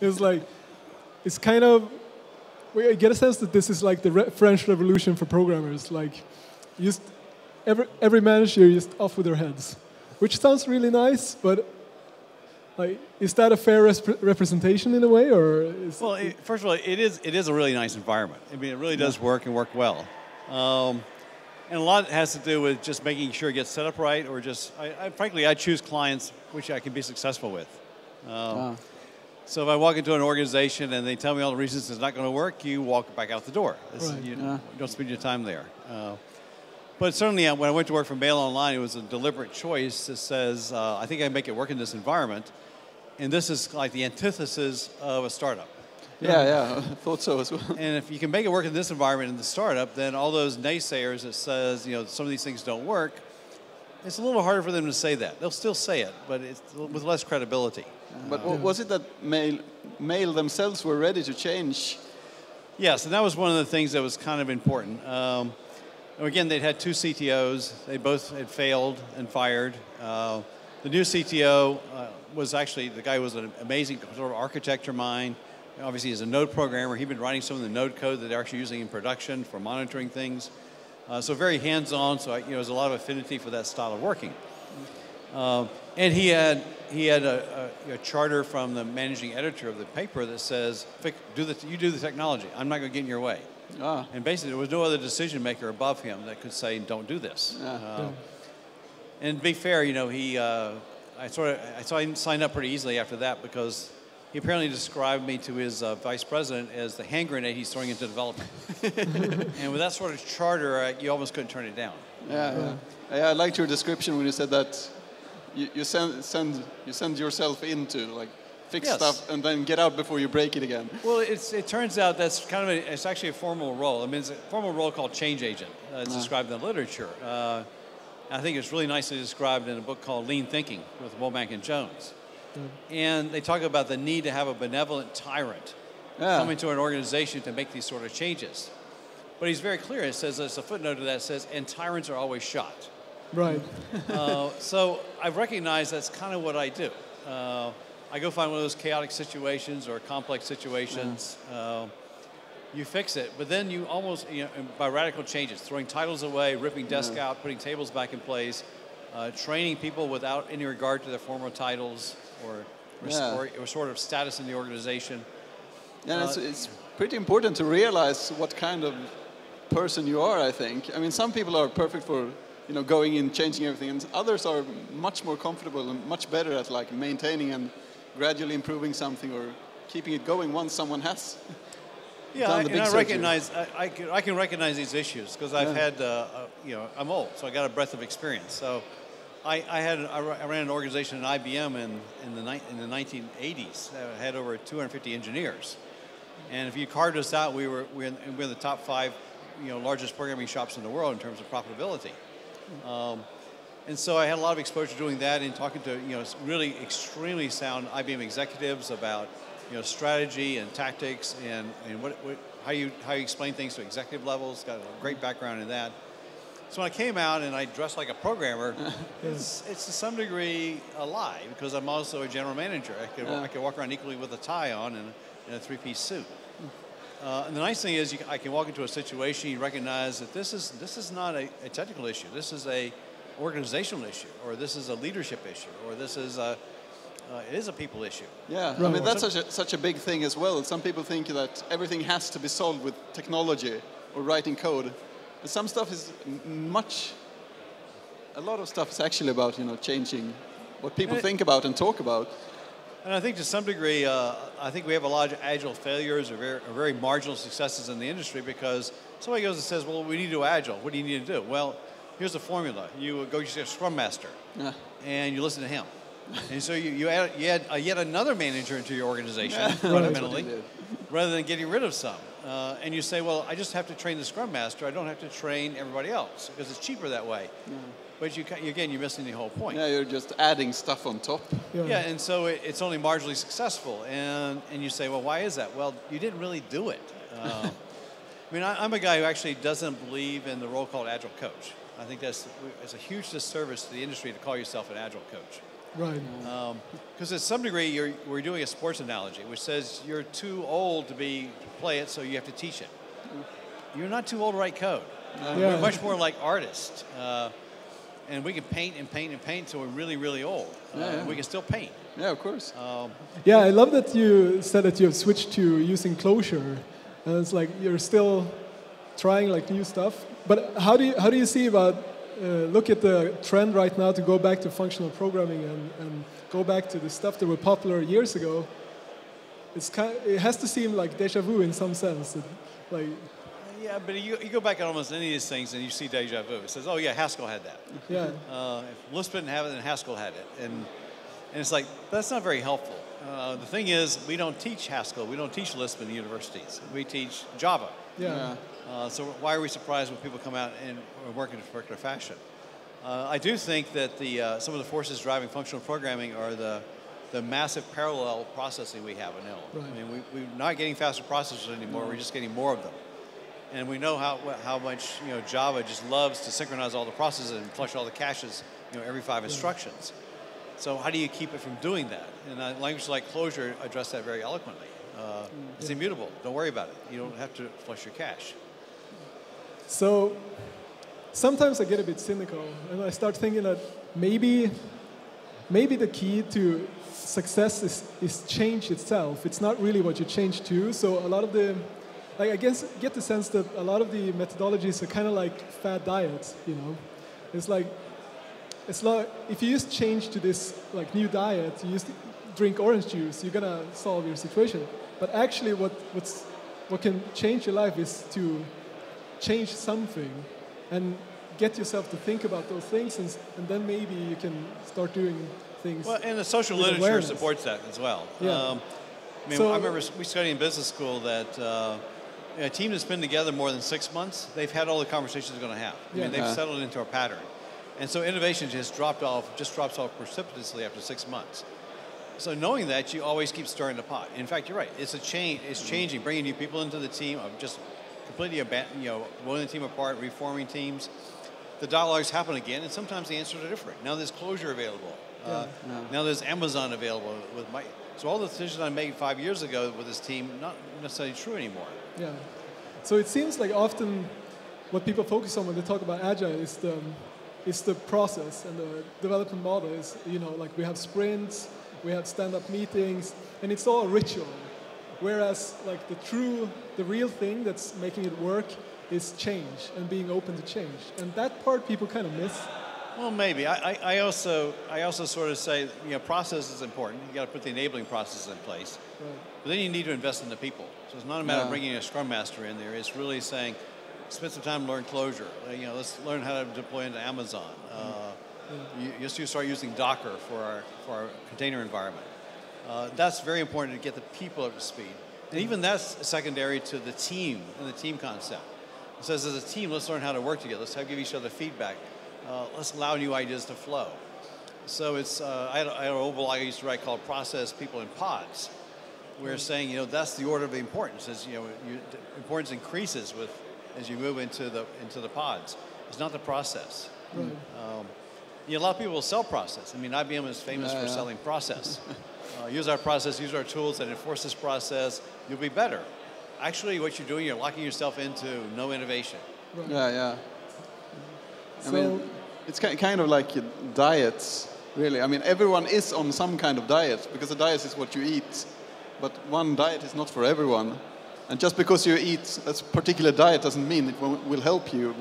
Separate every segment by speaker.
Speaker 1: it's like, it's kind of, I get a sense that this is like the Re- French Revolution for programmers. Like, just every, every manager just off with their heads, which sounds really nice, but like, is that a fair res- representation in a way, or is
Speaker 2: Well, it, first of all, it is it is a really nice environment. I mean, it really does work and work well. Um, and a lot has to do with just making sure it gets set up right, or just, I, I, frankly, I choose clients which I can be successful with. Um, So if I walk into an organization and they tell me all the reasons it's not going to work, you walk back out the door.
Speaker 1: Right.
Speaker 2: You
Speaker 3: Yeah.
Speaker 2: don't spend your time there. Uh, but certainly, uh, when I went to work for Mail Online, it was a deliberate choice that says, uh, I think I can make it work in this environment. And this is like the antithesis of a startup.
Speaker 3: Yeah, yeah, I thought so as well.
Speaker 2: And if you can make it work in this environment in the startup, then all those naysayers that says, you know, some of these things don't work, it's a little harder for them to say that. They'll still say it, but it's with less credibility.
Speaker 3: But wa- was it that Mail, Mail themselves were ready to change?
Speaker 2: Yes, and that was one of the things that was kind of important. Um, again, they'd had two CTOs. They both had failed and fired. Uh, the new CTO uh, was actually the guy was an amazing sort of architecture mind. Obviously, he's a Node programmer. He'd been writing some of the Node code that they're actually using in production for monitoring things. Uh, so very hands-on. So I, you know, there's a lot of affinity for that style of working. Um, and he had he had a, a, a charter from the managing editor of the paper that says, "Do the you do the technology. I'm not going to get in your way."
Speaker 3: Ah,
Speaker 2: And basically, there was no other decision maker above him that could say, "Don't do this." Uh, and to be fair, you know, he uh, I sort of I saw him sign up pretty easily after that because he apparently described me to his uh, vice president as the hand grenade he's throwing into development. and with that sort of charter, uh, you almost couldn't turn it down.
Speaker 3: yeah, yeah. yeah. I liked your description when you said that you, you send, send you send yourself into like fix
Speaker 2: Yes.
Speaker 3: stuff and then get out before you break it again.
Speaker 2: Well, it's, it turns out that's kind of a, it's actually a formal role. I mean, it's a formal role called change agent. Uh, it's described in the literature. Uh, I think it's really nicely described in a book called Lean Thinking with Womack and Jones. And they talk about the need to have a benevolent tyrant
Speaker 3: Yeah.
Speaker 2: come into an organization to make these sort of changes. But he's very clear. It says there's a footnote to that says, and tyrants are always shot.
Speaker 1: Right?
Speaker 2: Uh, so I've recognized that's kind of what I do. Uh, I go find one of those chaotic situations or complex situations. Uh, you fix it, but then you almost, you know, by radical changes, throwing titles away, ripping desk out, putting tables back in place, uh, training people without any regard to their former titles or, or,
Speaker 3: Yeah.
Speaker 2: or, or sort of status in the organization.
Speaker 3: And it's,
Speaker 2: Uh,
Speaker 3: it's pretty important to realize what kind of person you are. I think. I mean, some people are perfect for you know going in, changing everything, and others are much more comfortable and much better at like maintaining and gradually improving something or keeping it going once someone has.
Speaker 2: Yeah,
Speaker 3: done
Speaker 2: I,
Speaker 3: the
Speaker 2: and I recognize I, I, can, I can recognize these issues because I've
Speaker 3: Yeah.
Speaker 2: had uh, uh, you know I'm old, so I got a breadth of experience. So I, I had I ran an organization at IBM in in the in the 1980s that had over 250 engineers, and if you carved us out, we were we're, in, we're the top five you know largest programming shops in the world in terms of profitability. Um, and so I had a lot of exposure doing that and talking to you know really extremely sound IBM executives about you know strategy and tactics and, and what, what how you how you explain things to executive levels. Got a great background in that. So when I came out and I dressed like a programmer, it's, it's to some degree a lie because I'm also a general manager. I could, I could walk around equally with a tie on and, and a three-piece suit. Uh, and the nice thing is, you, I can walk into a situation, you recognize that this is this is not a, a technical issue. This is a organizational issue, or this is a leadership issue, or this is a uh, it is a people issue.
Speaker 3: Yeah, I mean that's such a, such a big thing as well. Some people think that everything has to be solved with technology or writing code. But some stuff is much. A lot of stuff is actually about you know changing what people
Speaker 2: And it-
Speaker 3: think about and talk about.
Speaker 2: And I think to some degree, uh, I think we have a lot of agile failures or very, or very marginal successes in the industry because somebody goes and says, well, we need to do agile. What do you need to do? Well, here's the formula. You go to a scrum master
Speaker 3: Yeah.
Speaker 2: and you listen to him. and so you, you add, you add uh, yet another manager into your organization fundamentally, rather than getting rid of some. Uh, and you say, well, I just have to train the scrum master. I don't have to train everybody else because it's cheaper that way. But you, ca- again, you're missing the whole point.
Speaker 3: Yeah, you're just adding stuff on top.
Speaker 2: Yeah, and so it, it's only marginally successful. And, and you say, well, why is that? Well, you didn't really do it. Um, I mean, I, I'm a guy who actually doesn't believe in the role called agile coach. I think that's it's a huge disservice to the industry to call yourself an agile coach.
Speaker 1: Right.
Speaker 2: Because to some degree, you're, we're doing a sports analogy, which says you're too old to be to play it, so you have to teach it. You're not too old to write code.
Speaker 1: Yeah.
Speaker 2: We're much more like artists, uh, and we can paint and paint and paint until we're really, really old. Uh,
Speaker 3: Yeah, yeah.
Speaker 2: We can still paint.
Speaker 3: Yeah, of course.
Speaker 1: Yeah, I love that you said that you have switched to using Clojure. and it's like you're still trying like new stuff. But how do you how do you see about uh, look at the trend right now to go back to functional programming and, and go back to the stuff that were popular years ago? It's kind it has to seem like deja vu in some sense. That, like
Speaker 2: Yeah, but you, you go back at almost any of these things and you see deja vu. It says, oh, yeah, Haskell had that.
Speaker 1: yeah,
Speaker 2: Uh, if Lisp didn't have it, then Haskell had it. And, and it's like, that's not very helpful. Uh, the thing is, we don't teach Haskell. We don't teach Lisp in the universities. We teach Java.
Speaker 1: yeah,
Speaker 2: Uh, so why are we surprised when people come out and work in a particular fashion? Uh, I do think that the, uh, some of the forces driving functional programming are the, the massive parallel processing we have in Elm.
Speaker 1: Right.
Speaker 2: I mean, we, we're not getting faster processors anymore. We're just getting more of them. And we know how, how much you know, Java just loves to synchronize all the processes and flush all the caches you know, every five instructions. So how do you keep it from doing that? And uh, languages like Clojure address that very eloquently. Uh, it's immutable. Don't worry about it. You don't have to flush your cache.
Speaker 1: So sometimes I get a bit cynical and I start thinking that maybe maybe the key to success is, is change itself. It's not really what you change to. So a lot of the like I guess get the sense that a lot of the methodologies are kind of like fad diets, you know. It's like it's like if you just change to this like new diet, you just drink orange juice, you're gonna solve your situation. But actually, what what's what can change your life is to change something and get yourself to think about those things, and, and then maybe you can start doing things.
Speaker 2: Well, and the social literature
Speaker 1: awareness.
Speaker 2: supports that as well.
Speaker 1: Yeah.
Speaker 2: Um, I mean,
Speaker 1: So-
Speaker 2: I remember we studied in business school that uh, a team that's been together more than six months, they've had all the conversations they're going to have. I mean, they've
Speaker 3: Yeah.
Speaker 2: settled into a pattern. And so innovation just dropped off, just drops off precipitously after six months. So knowing that, you always keep stirring the pot. In fact, you're right. It's a change. It's changing, bringing new people into the team, of just completely aban- you know, blowing the team apart, reforming teams. The dialogues happen again, and sometimes the answers are different. Now there's Clojure available. Uh, Now there's Amazon available with my. So all the decisions I made five years ago with this team, not necessarily true anymore.
Speaker 1: Yeah. So it seems like often what people focus on when they talk about agile is the um, is the process and the development model is you know like we have sprints, we have stand-up meetings, and it's all ritual. Whereas like the true, the real thing that's making it work is change and being open to change, and that part people kind of miss.
Speaker 2: Well, maybe. I, I, also I also sort of say you know process is important. You got to put the enabling processes in place.
Speaker 1: Right.
Speaker 2: But then you need to invest in the people. So it's not a matter of bringing a scrum master in there. It's really saying, spend some time learn Clojure. Uh, You know, let's learn how to deploy into Amazon. Uh, you, just you start using Docker for our, for our container environment. Uh, that's very important to get the people up to speed. And even that's secondary to the team and the team concept. It says as a team, let's learn how to work together. Let's have, give each other feedback. Uh, let's allow new ideas to flow. So it's, uh, I, had, I had an old blog I used to write called Process People in Pods. We're saying, you know, that's the order of importance. As you know, you, importance increases with as you move into the into the pods. It's not the process.
Speaker 1: Right.
Speaker 2: Um, you know, a lot of people will sell process. I mean, IBM is famous
Speaker 3: Yeah,
Speaker 2: for
Speaker 3: yeah.
Speaker 2: selling process. uh, use our process, use our tools that enforce this process. You'll be better. Actually, what you're doing, you're locking yourself into no innovation.
Speaker 3: Yeah, yeah. I
Speaker 1: So
Speaker 3: mean, it's kind of like diets, really. I mean, everyone is on some kind of diet because a diet is what you eat, but one diet is not for everyone. And just because you eat a particular diet doesn't mean it will help you.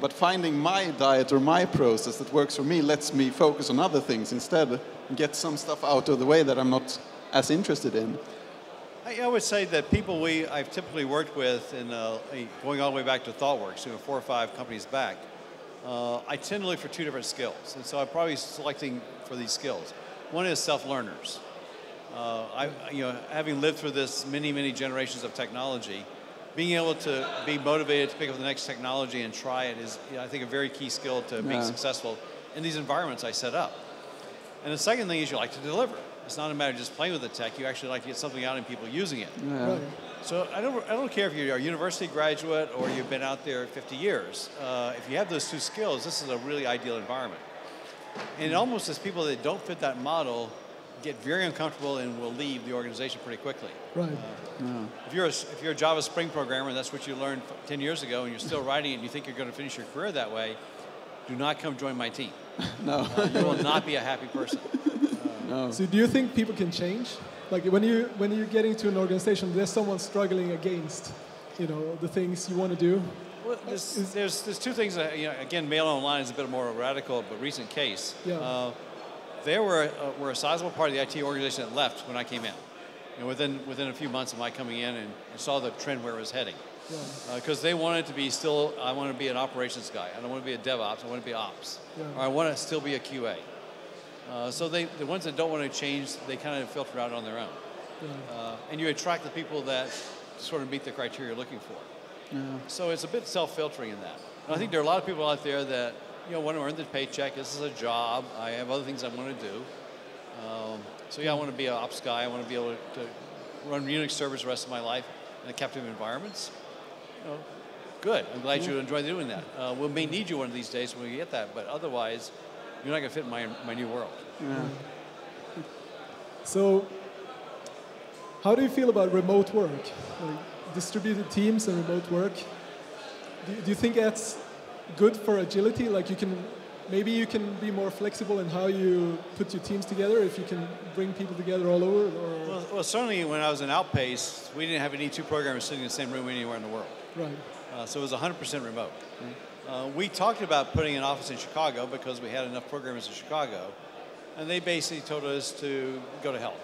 Speaker 3: But finding my diet or my process that works for me lets me focus on other things instead and get some stuff out of the way that I'm not as interested in.
Speaker 2: I, would say that people we I've typically worked with, in uh, a- going all the way back to ThoughtWorks, you know, four or five companies back, uh, I tend to look for two different skills, and so I'm probably selecting for these skills. One is self-learners. Uh, I, you know, having lived through this many, many generations of technology, being able to be motivated to pick up the next technology and try it is, you know, I think, a very key skill to being
Speaker 3: Yeah.
Speaker 2: successful in these environments I set up. And the second thing is you like to deliver. It's not a matter of just playing with the tech. You actually like to get something out and people using it.
Speaker 3: Yeah.
Speaker 1: right.
Speaker 2: So I don't, I don't care if you're a university graduate or you've been out there 50 years. Uh, if you have those two skills, this is a really ideal environment. And it almost as people that don't fit that model get very uncomfortable and will leave the organization pretty quickly.
Speaker 1: Right.
Speaker 2: If you're a, if you're a Java Spring programmer and that's what you learned 10 years ago and you're still writing it and you think you're going to finish your career that way, do not come join my team.
Speaker 3: No.
Speaker 2: Uh, you will not be a happy person. no.
Speaker 1: So do you think people can change? Like when you when you get into an organization, there's someone struggling against, you know, the things you want to do.
Speaker 2: Well, there's, there's, there's two things. That, you know, again, Mail Online is a bit more radical but recent case.
Speaker 1: Yeah.
Speaker 2: Uh, they were, uh, were a sizable part of the IT organization that left when I came in. You know, within, within a few months of my coming in and, and saw the trend where it was heading.
Speaker 1: Yeah.
Speaker 2: Because they wanted to be still, I want to be an operations guy. I don't want to be a DevOps. I want to be ops.
Speaker 1: Yeah.
Speaker 2: Or I want to still be a QA. Uh, so they, the ones that don't want to change, they kind of filter out on their own.
Speaker 1: Yeah.
Speaker 2: Uh, and you attract the people that sort of meet the criteria you're looking for. So it's a bit self-filtering in that. And I think there are a lot of people out there that you know want to earn the paycheck. This is a job. I have other things I want to do. Um, so yeah, I want to be an ops guy. I want to be able to, to run Unix servers the rest of my life in a captive environments. You know, good. I'm glad you enjoy doing that. Uh, we may need you one of these days when we get that, but otherwise, you're not going to fit in my, my new world. Yeah.
Speaker 1: So, how do you feel about remote work, like distributed teams and remote work? Do, do you think that's good for agility? Like you can, maybe you can be more flexible in how you put your teams together if you can bring people together all over. Or
Speaker 2: Well, well, certainly when I was in Outpace, we didn't have any two programmers sitting in the same room anywhere in the world.
Speaker 1: right,
Speaker 2: Uh, so it was 100% remote. Uh, we talked about putting an office in Chicago because we had enough programmers in Chicago, and they basically told us to go to hell.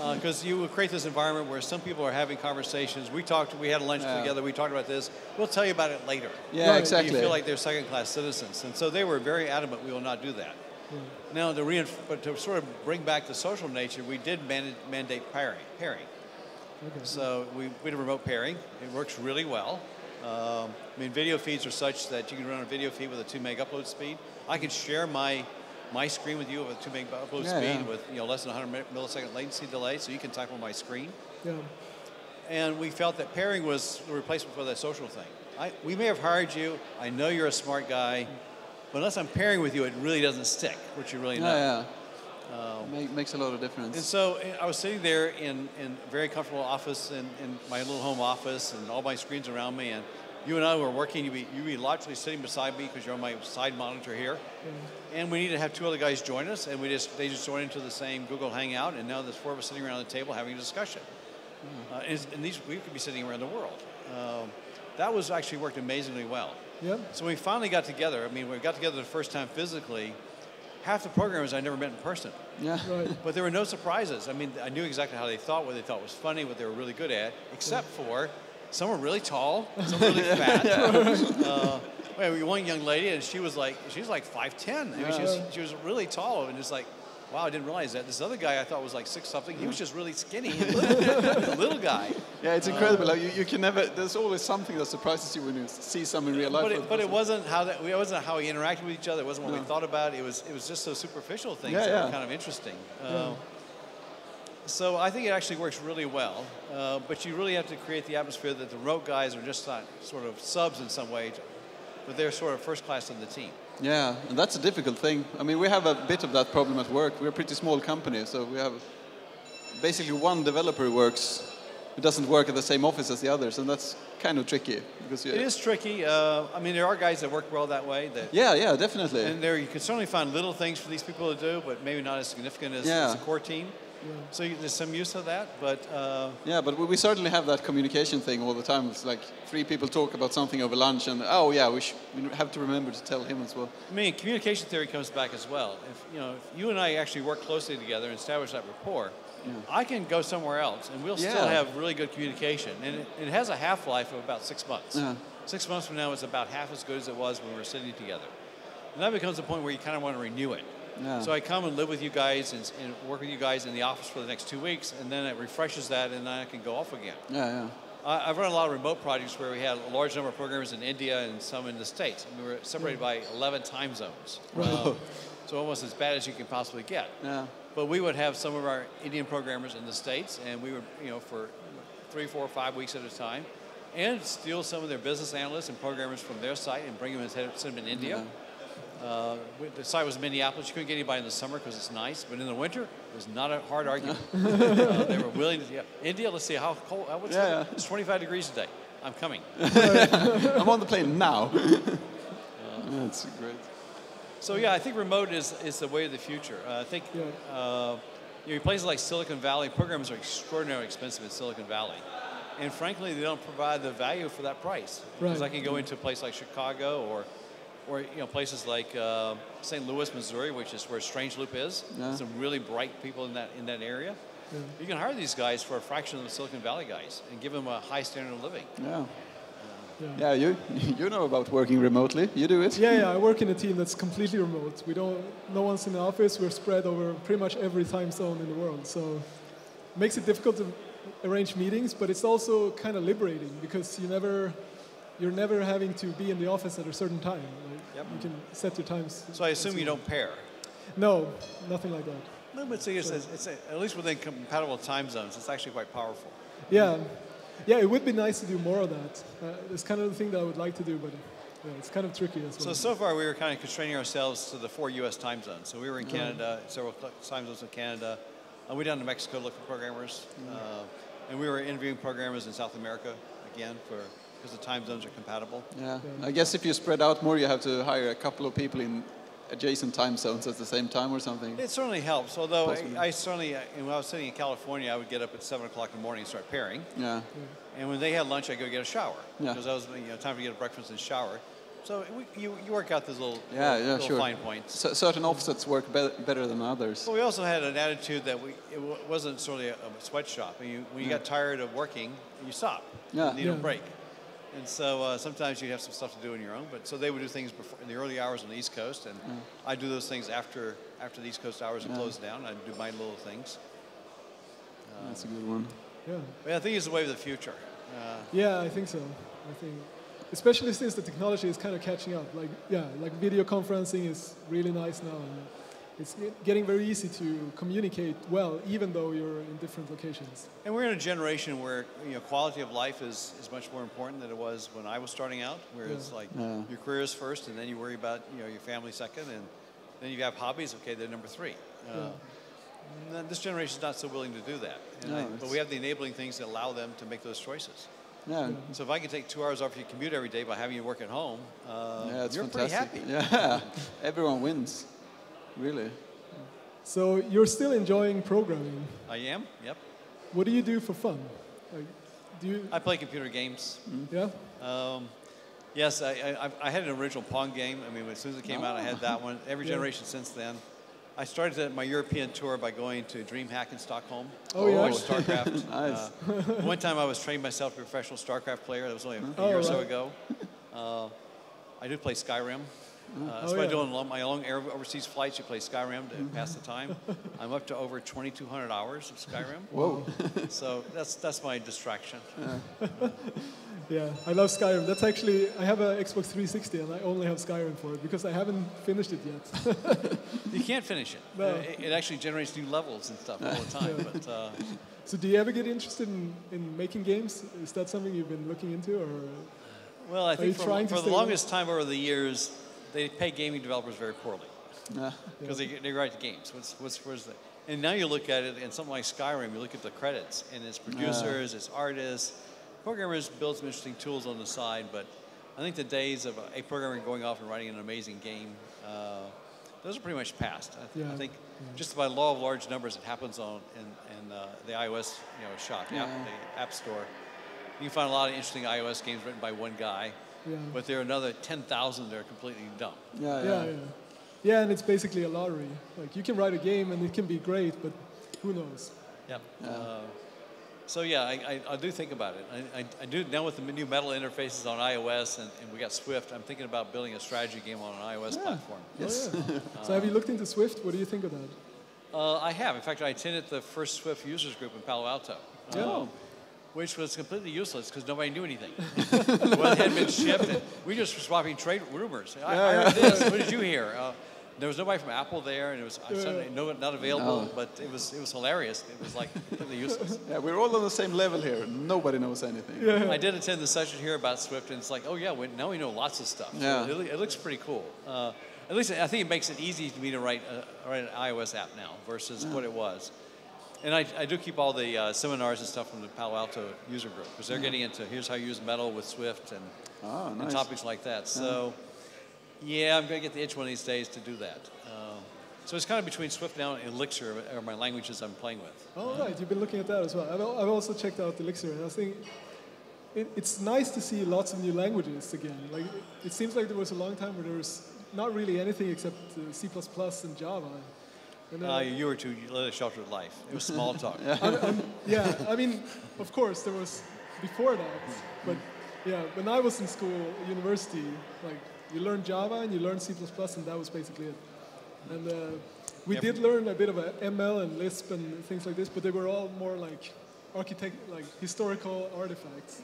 Speaker 2: Because you will create this environment where some people are having conversations. We talked, we had lunch
Speaker 3: Yeah.
Speaker 2: together, we talked about this. We'll tell you about it later.
Speaker 3: Yeah,
Speaker 1: Right.
Speaker 3: exactly.
Speaker 2: You feel like they're second class citizens. And so they were very adamant we will not do that. Now, to but to sort of bring back the social nature, we did man- mandate pairing. pairing.
Speaker 1: okay.
Speaker 2: So we, we did remote pairing. It works really well. Um, I mean, video feeds are such that you can run a video feed with a 2 meg upload speed. I can share my my screen with you with a 2 meg upload
Speaker 3: Yeah,
Speaker 2: speed
Speaker 3: yeah.
Speaker 2: with you know less than 100 millisecond latency delay, so you can type on my screen.
Speaker 1: yeah,
Speaker 2: And we felt that pairing was the replacement for that social thing. I, we may have hired you. I know you're a smart guy, but unless I'm pairing with you, it really doesn't stick, which you really know.
Speaker 3: Yeah, yeah. Make, makes a lot of difference.
Speaker 2: And so eh, I was sitting there in, in a very comfortable office in, in my little home office and all my screens around me. And you and I were working. You'd be, you'd be logically sitting beside me because you're on my side monitor here. And we needed to have two other guys join us. And we just they just joined into the same Google Hangout. And now there's four of us sitting around the table having a discussion. Uh, and, and these we could be sitting around the world. Um, that was actually worked amazingly well.
Speaker 1: yeah,
Speaker 2: So we finally got together. I mean, we got together the first time physically. Half the programmers I never met in person.
Speaker 3: yeah.
Speaker 1: right,
Speaker 2: But there were no surprises. I mean, I knew exactly how they thought, what they thought was funny, what they were really good at, except for some were really tall, some were really fat. uh, we had one young lady, and she was like, she was like 5'10". I mean, she, was, she was really tall, and it's like, wow, I didn't realize that. This other guy I thought was like six something. He was just really skinny, a little guy.
Speaker 3: Yeah, it's incredible. Like, you, you can never. There's always something that surprises you when you see someone in real life.
Speaker 2: But it, but it wasn't how that. It wasn't how we interacted with each other. It wasn't what
Speaker 3: No.
Speaker 2: we thought about. It was. It was just those superficial things
Speaker 3: Yeah,
Speaker 2: that were kind of interesting.
Speaker 1: Yeah.
Speaker 2: Uh, so I think it actually works really well. Uh, but you really have to create the atmosphere that the rogue guys are just not sort of subs in some way, but they're sort of first class in the team.
Speaker 3: Yeah, and that's a difficult thing. I mean, we have a bit of that problem at work. We're a pretty small company, so we have basically one developer who works, who doesn't work at the same office as the others, and that's kind of tricky because
Speaker 2: It is tricky. Uh, I mean, there are guys that work well that way. That
Speaker 3: Yeah, yeah, definitely.
Speaker 2: and there you can certainly find little things for these people to do, but maybe not as significant as,
Speaker 3: Yeah.
Speaker 2: as a core team. So there's some use of that, but. Uh,
Speaker 3: Yeah, but we certainly have that communication thing all the time. It's like three people talk about something over lunch, and oh yeah, we, sh- we have to remember to tell him as well.
Speaker 2: I mean, communication theory comes back as well. If you know, if you and I actually work closely together and establish that rapport, I can go somewhere else and we'll still have really good communication. And it, it has a half life of about six months.
Speaker 3: Yeah.
Speaker 2: Six months from now, it's about half as good as it was when we were sitting together. And that becomes a point where you kind of want to renew it.
Speaker 3: Yeah.
Speaker 2: So I come and live with you guys and, and work with you guys in the office for the next two weeks, and then it refreshes that, and then I can go off again.
Speaker 3: Yeah, yeah.
Speaker 2: I- I've run a lot of remote projects where we had a large number of programmers in India and some in the States. And we were separated by 11 time zones. Um, so almost as bad as you can possibly get.
Speaker 3: Yeah.
Speaker 2: But we would have some of our Indian programmers in the States, and we would, you know, for three, four, five weeks at a time, and steal some of their business analysts and programmers from their site and bring them and send them in India. Uh, the site was in Minneapolis. You couldn't get anybody in the summer because it's nice, but in the winter, it was not a hard argument. uh, they were willing to. Yeah. India, let's see how cold. Uh, what's
Speaker 3: Yeah,
Speaker 2: it?
Speaker 3: yeah.
Speaker 2: It's 25 degrees today. I'm coming.
Speaker 3: I'm on the plane now. That's great.
Speaker 2: So yeah, I think remote is, is the way of the future. Uh, I think
Speaker 1: Yeah.
Speaker 2: uh, you know, places like Silicon Valley, programs are extraordinarily expensive in Silicon Valley. And frankly, they don't provide the value for that price. Because
Speaker 1: Right.
Speaker 2: I can go into a place like Chicago or, or you know, places like uh, St. Louis, Missouri, which is where Strange Loop is.
Speaker 3: Yeah.
Speaker 2: Some really bright people in that, in that area. You can hire these guys for a fraction of the Silicon Valley guys and give them a high standard of living.
Speaker 3: Yeah.
Speaker 1: Yeah.
Speaker 3: Yeah, you you know about working remotely. You do it.
Speaker 1: Yeah, yeah, I work in a team that's completely remote. We don't, no one's in the office. We're spread over pretty much every time zone in the world. So it makes it difficult to arrange meetings, but it's also kind of liberating because you never, you're never having to be in the office at a certain time. Like
Speaker 2: Yep.
Speaker 1: You can set your times.
Speaker 2: So I assume you don't pair.
Speaker 1: No, nothing like that.
Speaker 2: No, but see, it's, it's, it's at least within compatible time zones, it's actually quite powerful.
Speaker 1: Yeah, yeah, it would be nice to do more of that. Uh, it's kind of the thing that I would like to do, but yeah, it's kind of tricky as
Speaker 2: So
Speaker 1: well.
Speaker 2: so far we were kind of constraining ourselves to the four U.S. time zones. So we were in Canada, several time zones in Canada. Uh, we down to Mexico looking for programmers, uh, and we were interviewing programmers in South America again for because the time zones are compatible.
Speaker 3: Yeah. I guess if you spread out more, you have to hire a couple of people in adjacent time zones at the same time or something.
Speaker 2: It certainly helps. Although I, I certainly, uh, when I was sitting in California, I would get up at seven o'clock in the morning and start pairing.
Speaker 3: Yeah.
Speaker 2: And when they had lunch, I'd go get a shower
Speaker 3: Yeah.
Speaker 2: because that was you know time to get a breakfast and shower. So we, you, you work out those little,
Speaker 3: Yeah,
Speaker 2: little,
Speaker 3: yeah,
Speaker 2: little
Speaker 3: sure.
Speaker 2: fine points.
Speaker 3: C- certain offsets work be- better than others.
Speaker 2: Well, we also had an attitude that we it wa- wasn't sort of a, a sweatshop. And you, when you got tired of working, you stop.
Speaker 3: Yeah.
Speaker 2: You need a break. And so uh, sometimes you have some stuff to do on your own. But so they would do things before, in the early hours on the East Coast, and I do those things after after the East Coast hours are closed down. I do my little things.
Speaker 3: That's a good one.
Speaker 1: yeah.
Speaker 2: But I think it's the way of the future. Uh,
Speaker 1: Yeah, I think so. I think, especially since the technology is kind of catching up. Like, yeah, like video conferencing is really nice now, and it's getting very easy to communicate well, even though you're in different locations.
Speaker 2: And we're in a generation where you know quality of life is, is much more important than it was when I was starting out, where it's like
Speaker 3: Yeah.
Speaker 2: your career is first, and then you worry about you know your family second, and then you have hobbies. Okay, they're number three. Uh, n- This generation is not so willing to do that, and
Speaker 3: No,
Speaker 2: I- but we have the enabling things that allow them to make those choices.
Speaker 3: Yeah.
Speaker 2: So if I can take two hours off your commute every day by having you work at home, uh,
Speaker 3: Yeah,
Speaker 2: you're
Speaker 3: fantastic.
Speaker 2: pretty happy.
Speaker 3: Yeah. Everyone wins. Really.
Speaker 1: So you're still enjoying programming.
Speaker 2: I am. Yep.
Speaker 1: What do you do for fun? Like, do you?
Speaker 2: I play computer games.
Speaker 1: Yeah.
Speaker 2: Um, yes, I, I, I had an original Pong game. I mean, as soon as it came out, I had that one. Every
Speaker 1: Yeah.
Speaker 2: generation since then. I started my European tour by going to DreamHack in Stockholm.
Speaker 1: Oh, yeah?
Speaker 2: Watched StarCraft.
Speaker 3: Nice.
Speaker 2: Uh, one time I was training myself to be a professional StarCraft player. That was only a,
Speaker 1: Oh,
Speaker 2: year or so ago. Uh, I do play Skyrim. Uh, that's
Speaker 1: Oh,
Speaker 2: why I do on long, my long air, overseas flights. You play Skyrim to pass the time. I'm up to over 2,200 hours of Skyrim.
Speaker 3: Whoa.
Speaker 2: So that's that's my distraction.
Speaker 1: Yeah, I love Skyrim. That's actually I have a Xbox 360 and I only have Skyrim for it because I haven't finished it yet.
Speaker 2: You can't finish it.
Speaker 1: No.
Speaker 2: Uh, It, it actually generates new levels and stuff all the time. But uh,
Speaker 1: so do you ever get interested in, in making games? Is that something you've been looking into or?
Speaker 2: well, I think for, for the longest time over the years, they pay gaming developers very poorly
Speaker 3: Yeah.
Speaker 2: because they, they write the games. What's what's where's the and now you look at it and something like Skyrim, you look at the credits and it's producers, it's artists, programmers build some interesting tools on the side, but I think the days of a programmer going off and writing an amazing game, uh, those are pretty much past. I,
Speaker 1: Yeah.
Speaker 2: I think just by law of large numbers, it happens on in, in uh, the iOS you know shop, app, the App Store. You can find a lot of interesting iOS games written by one guy,
Speaker 1: Yeah.
Speaker 2: but there are another 10,000 that are completely dumb.
Speaker 3: Yeah,
Speaker 1: yeah,
Speaker 3: yeah.
Speaker 1: yeah. Yeah, and it's basically a lottery. Like you can write a game and it can be great, but who knows?
Speaker 2: Yeah. Uh, so yeah, I, I, I do think about it. I, I, I do now with the new metal interfaces on iOS and, and we got Swift. I'm thinking about building a strategy game on an iOS platform.
Speaker 1: Yes. so have you looked into Swift? What do you think of that?
Speaker 2: Uh, I have. In fact, I attended the first Swift users group in Palo Alto.
Speaker 1: Yeah.
Speaker 2: Which was completely useless because nobody knew anything. well, it had been shipped, and we just were swapping trade rumors. I, I heard this. What did you hear? Uh, there was nobody from Apple there, and it was no, not available. But it was it was hilarious. It was like completely useless.
Speaker 3: Yeah, we're all on the same level here. Nobody knows anything. Yeah.
Speaker 2: I did attend the session here about Swift, and it's like, oh yeah, we, now we know lots of stuff. So
Speaker 3: Yeah.
Speaker 2: it, it looks pretty cool. Uh, at least I think it makes it easy for me to write, a, write an iOS app now versus what it was. And I, I do keep all the uh, seminars and stuff from the Palo Alto user group because they're getting into here's how you use Metal with Swift and,
Speaker 3: Oh,
Speaker 2: and topics like that. So, yeah, I'm going to get the itch one of these days to do that. Um, so it's kind of between Swift now and Elixir are my languages I'm playing with.
Speaker 1: Oh, right, you've been looking at that as well. I've, I've also checked out Elixir, and I think it, it's nice to see lots of new languages again. Like, it seems like there was a long time where there was not really anything except uh, C++ and Java. And,
Speaker 2: Uh, you were too you led a sheltered life. It was Smalltalk.
Speaker 1: I'm, I'm, yeah, I mean, of course, there was before that, but yeah, when I was in school, university, like you learned Java and you learned C++, and that was basically it. And uh, we
Speaker 2: Yeah.
Speaker 1: did learn a bit of a ML and Lisp and things like this, but they were all more like architect, like historical artifacts.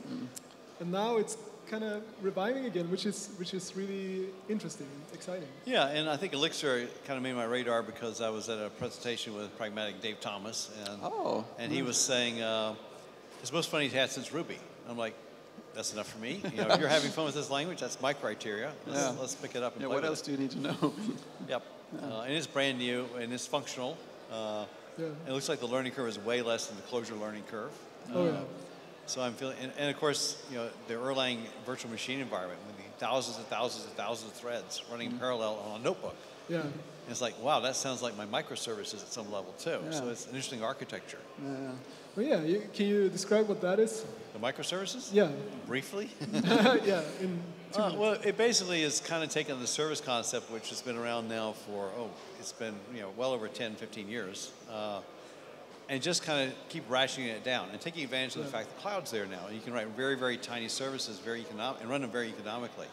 Speaker 1: And now it's kind of reviving again, which is which is really interesting, and exciting.
Speaker 2: Yeah, and I think Elixir kind of made my radar because I was at a presentation with pragmatic Dave Thomas, and
Speaker 3: Oh,
Speaker 2: and he was saying uh, it's the most fun he's had since Ruby. I'm like, that's enough for me. You know, if you're having fun with this language, that's my criteria. Let's,
Speaker 3: Yeah.
Speaker 2: let's pick it up and
Speaker 3: yeah.
Speaker 2: play
Speaker 3: What
Speaker 2: with
Speaker 3: else
Speaker 2: it.
Speaker 3: do you need to know?
Speaker 2: Yep, uh, and it's brand new and it's functional. Uh,
Speaker 1: Yeah.
Speaker 2: It looks like the learning curve is way less than the Clojure learning curve.
Speaker 1: Oh yeah.
Speaker 2: So I'm feeling, and, and of course, you know, the Erlang virtual machine environment with the thousands and thousands and thousands of threads running parallel on a notebook.
Speaker 1: Yeah.
Speaker 2: And it's like, wow, that sounds like my microservices at some level too. So it's an interesting architecture.
Speaker 3: yeah.
Speaker 1: Well, yeah. You, can you describe what that is?
Speaker 2: The microservices?
Speaker 1: Yeah.
Speaker 2: Briefly?
Speaker 1: yeah. In two
Speaker 2: Uh, well, it basically is kind of taken the service concept, which has been around now for, oh, it's been, you know, well over 10, 15 years. Uh, and just kind of keep ratcheting it down and taking advantage of the fact the cloud's there now. And you can write very, very tiny services very economic and run them very economically.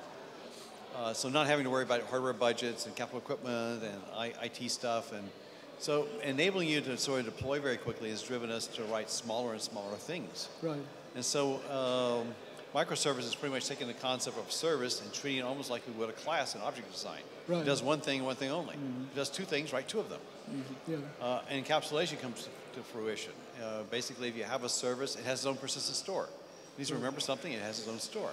Speaker 2: Uh, so not having to worry about hardware budgets and capital equipment and I, IT stuff. And so enabling you to sort of deploy very quickly has driven us to write smaller and smaller things.
Speaker 1: right.
Speaker 2: And so um, microservices pretty much taking the concept of service and treating it almost like we would a class in object design.
Speaker 1: Right.
Speaker 2: It does one thing, one thing only. It does two things, write two of them.
Speaker 1: Yeah.
Speaker 2: Uh, and encapsulation comes to, fruition. Uh, basically, if you have a service, it has its own persistent store. It needs to remember something, it has its own store.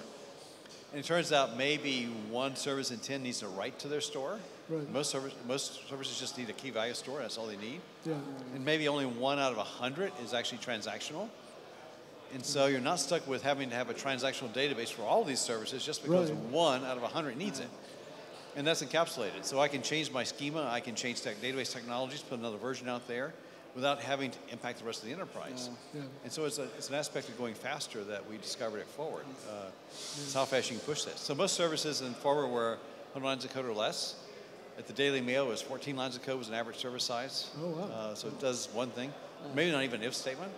Speaker 2: And it turns out maybe one service in 10 needs to write to their store.
Speaker 1: Right.
Speaker 2: Most, service, most services just need a key value store, that's all they need.
Speaker 1: Yeah.
Speaker 2: And maybe only one out of a hundred is actually transactional. And so you're not stuck with having to have a transactional database for all these services just because
Speaker 1: Right.
Speaker 2: one out of a hundred needs it. And that's encapsulated. So I can change my schema, I can change tech, database technologies, put another version out there without having to impact the rest of the enterprise.
Speaker 1: Yeah.
Speaker 2: And so it's, a, it's an aspect of going faster that we discovered at Forward. Uh, It's how fast you can push this. So most services in Forward were 100 lines of code or less. At the Daily Mail, it was 14 lines of code was an average service size.
Speaker 1: Oh, wow.
Speaker 2: Uh, so it does one thing. Maybe not even an if statement.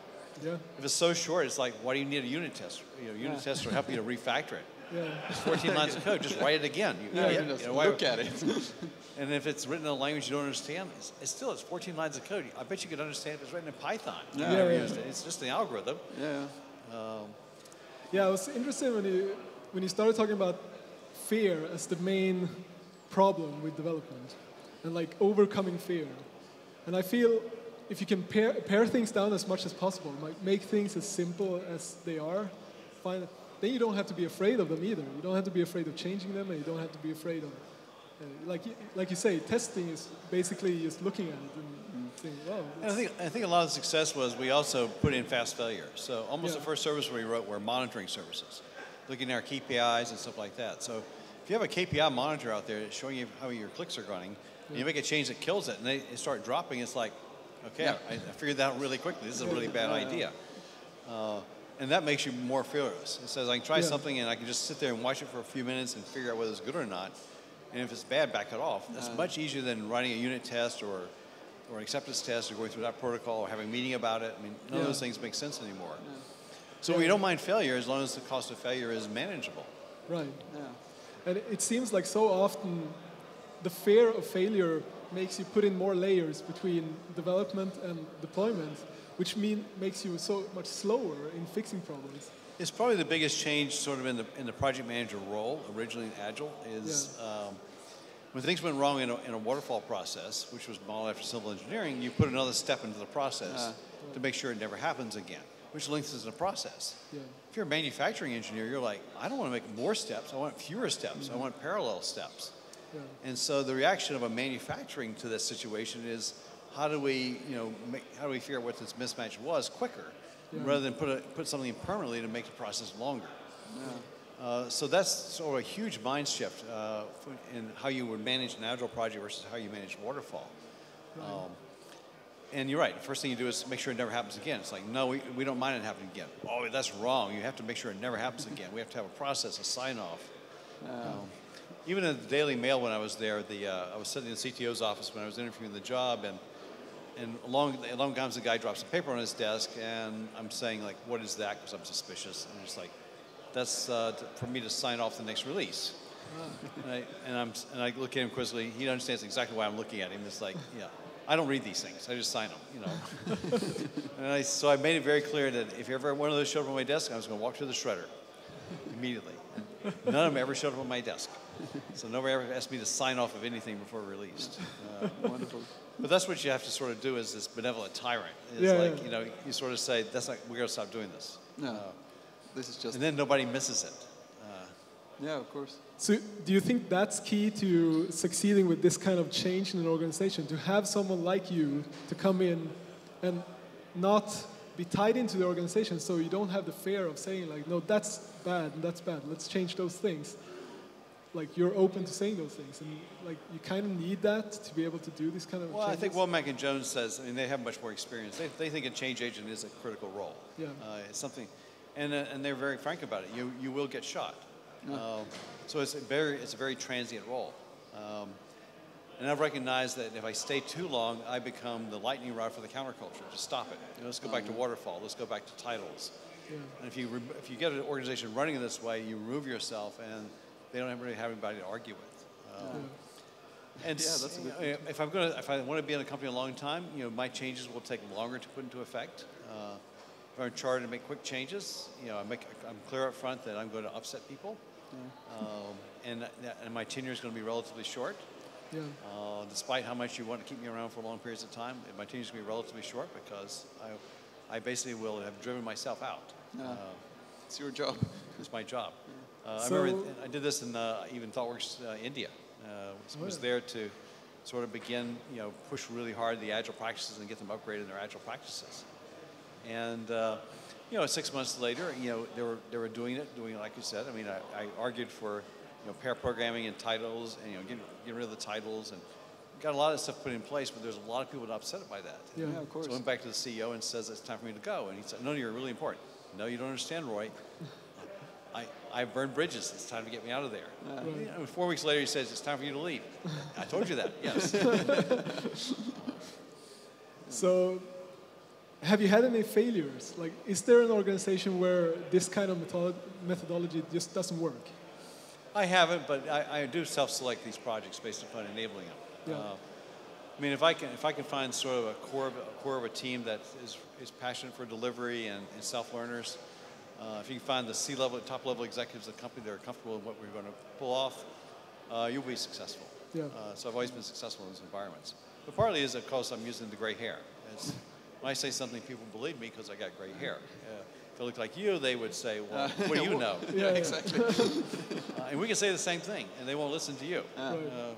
Speaker 1: Yeah.
Speaker 2: If it's so short, it's like, why do you need a unit test? You know, unit tests will help you to refactor it.
Speaker 1: Yeah.
Speaker 2: 14 lines of code. Just write it again. You,
Speaker 3: Yeah,
Speaker 2: you-
Speaker 3: you
Speaker 2: you
Speaker 3: just
Speaker 2: know, why-
Speaker 3: look at it.
Speaker 2: And if it's written in a language you don't understand, it's, it's still it's 14 lines of code. I bet you could understand if it's written in Python. You
Speaker 3: Yeah.
Speaker 1: Yeah, yeah.
Speaker 2: It's just the algorithm.
Speaker 3: yeah.
Speaker 1: Um, yeah, I was interested when you when you started talking about fear as the main problem with development, and like overcoming fear. And I feel if you can pare, pare things down as much as possible, like make things as simple as they are, find, then you don't have to be afraid of them either. You don't have to be afraid of changing them, and you don't have to be afraid of, uh, like you, like you say, testing is basically just looking at it and saying, wow.
Speaker 2: And I think, I think a lot of the success was we also put in fast failure. So almost
Speaker 1: Yeah.
Speaker 2: the first service we wrote were monitoring services, looking at our KPIs and stuff like that. So if you have a KPI monitor out there showing you how your clicks are running, and you make a change that kills it, and they, they start dropping, it's like, okay,
Speaker 3: Yeah.
Speaker 2: I, I figured that out really quickly. This is a really bad idea. Uh, and that makes you more fearless. It says I can try
Speaker 1: Yeah.
Speaker 2: something and I can just sit there and watch it for a few minutes and figure out whether it's good or not. And if it's bad, back it off. That's uh. much easier than writing a unit test or, or an acceptance test or going through that protocol or having a meeting about it. I mean, none
Speaker 1: Yeah.
Speaker 2: of those things make sense anymore. So we don't mind failure as long as the cost of failure is manageable.
Speaker 1: right.
Speaker 3: Yeah.
Speaker 1: And it seems like so often the fear of failure makes you put in more layers between development and deployment, which mean makes you so much slower in fixing problems.
Speaker 2: It's probably the biggest change, sort of in the in the project manager role. Originally in Agile, is um, when things went wrong in a, in a waterfall process, which was modeled after civil engineering. You put another step into the process to make sure it never happens again, which lengthens the process.
Speaker 1: Yeah.
Speaker 2: If you're a manufacturing engineer, you're like, I don't want to make more steps. I want fewer steps. I want parallel steps.
Speaker 1: Yeah.
Speaker 2: And so the reaction of a manufacturing to this situation is, how do we, you know, make, how do we figure out what this mismatch was quicker,
Speaker 1: Yeah.
Speaker 2: rather than put a, put something in permanently to make the process longer. Uh, so that's sort of a huge mind shift uh, in how you would manage an agile project versus how you manage waterfall. Um, and you're right. The first thing you do is make sure it never happens again. It's like, no, we, we don't mind it happening again. Oh, that's wrong. You have to make sure it never happens again. We have to have a process, a sign off. Um, even in the Daily Mail when I was there, the, uh, I was sitting in the CTO's office when I was interviewing the job, and, and along, along comes the guy drops a paper on his desk, and I'm saying, like, what is that? Because I'm suspicious. And he's like, that's uh, for me to sign off the next release. And I, and, I'm, and I look at him quizzically. He understands exactly why I'm looking at him. It's like, yeah, I don't read these things. I just sign them, you know. and I, so I made it very clear that if ever one of those showed up on my desk, I was going to walk to the shredder immediately. And none of them ever showed up on my desk. So nobody ever asked me to sign off of anything before released. Uh,
Speaker 3: Wonderful.
Speaker 2: But that's what you have to sort of do as this benevolent tyrant. It's
Speaker 1: Yeah,
Speaker 2: like,
Speaker 1: yeah.
Speaker 2: you know, you sort of say, that's not, we're going to stop doing this.
Speaker 3: No, this is just,
Speaker 2: And then nobody misses it. Uh,
Speaker 3: yeah, of course.
Speaker 1: So, do you think that's key to succeeding with this kind of change in an organization? To have someone like you to come in and not be tied into the organization, so you don't have the fear of saying like, "No, that's bad, that's bad. Let's change those things." Like you're open to saying those things, and like you kind of need that to be able to do these kind of.
Speaker 2: Well, I think
Speaker 1: changes.
Speaker 2: Womack and Jones says, I mean, they have much more experience. They, they think a change agent is a critical role.
Speaker 1: Yeah.
Speaker 2: Uh, it's something, and, uh, and they're very frank about it. You, you will get shot. Um, so it's a very, it's a very transient role. Um, and I've recognized that if I stay too long, I become the lightning rod for the counterculture. Just stop it. You know, let's go back to waterfall. Let's go back to titles.
Speaker 1: Yeah.
Speaker 2: And if you, re- if you get an organization running in this way, you remove yourself and they don't really have anybody to argue with. Um, and
Speaker 3: Yeah, that's a good
Speaker 2: you know, if I'm going to, if I want to be in a company a long time, you know, my changes will take longer to put into effect. Uh, if I'm chartered to make quick changes, you know, I make, I'm clear up front that I'm going to upset people, um, and, and my tenure is going to be relatively short.
Speaker 1: Yeah.
Speaker 2: Uh, despite how much you want to keep me around for long periods of time, my tenure is going to be relatively short because I, I basically will have driven myself out.
Speaker 3: Yeah.
Speaker 2: Uh,
Speaker 3: It's your job.
Speaker 2: it's my job. Uh,
Speaker 1: So-
Speaker 2: I remember I did this in uh, even ThoughtWorks uh, India. Uh, was, was there to sort of begin, you know, push really hard the agile practices and get them upgraded in their agile practices. And uh, you know, six months later, you know, they were they were doing it, doing it like you said. I mean, I, I argued for you know pair programming and titles, and you know, getting, getting rid of the titles, and got a lot of stuff put in place. But there's a lot of people upset by that.
Speaker 1: Yeah.
Speaker 3: Yeah, of course.
Speaker 2: So I went back to the CEO and says it's time for me to go. And he said, No, you're really important. No, you don't understand, Roy. I, I burned bridges. It's time to get me out of there. You know, four weeks later, he says, It's time for you to leave. I told you that, yes.
Speaker 1: So, have you had any failures? Like, is there an organization where this kind of methodolo- methodology just doesn't work?
Speaker 2: I haven't, but I, I do self-select these projects based upon enabling them.
Speaker 1: Yeah.
Speaker 2: Uh, I mean, if I can, if I can find sort of a core of a, core of a team that is, is passionate for delivery and, and self-learners, uh, if you can find the C-level, top-level executives of the company that are comfortable in what we're going to pull off, uh, you'll be successful.
Speaker 1: Yeah.
Speaker 2: Uh, so I've always been successful in those environments. But partly is because I'm using the gray hair. It's, when I say something, people believe me because I got gray hair. Uh, if I looked like you, they would say, well, what do you know?
Speaker 1: Yeah, yeah.
Speaker 3: exactly.
Speaker 2: Uh, and we can say the same thing, and they won't listen to you.
Speaker 1: Right.
Speaker 2: Uh,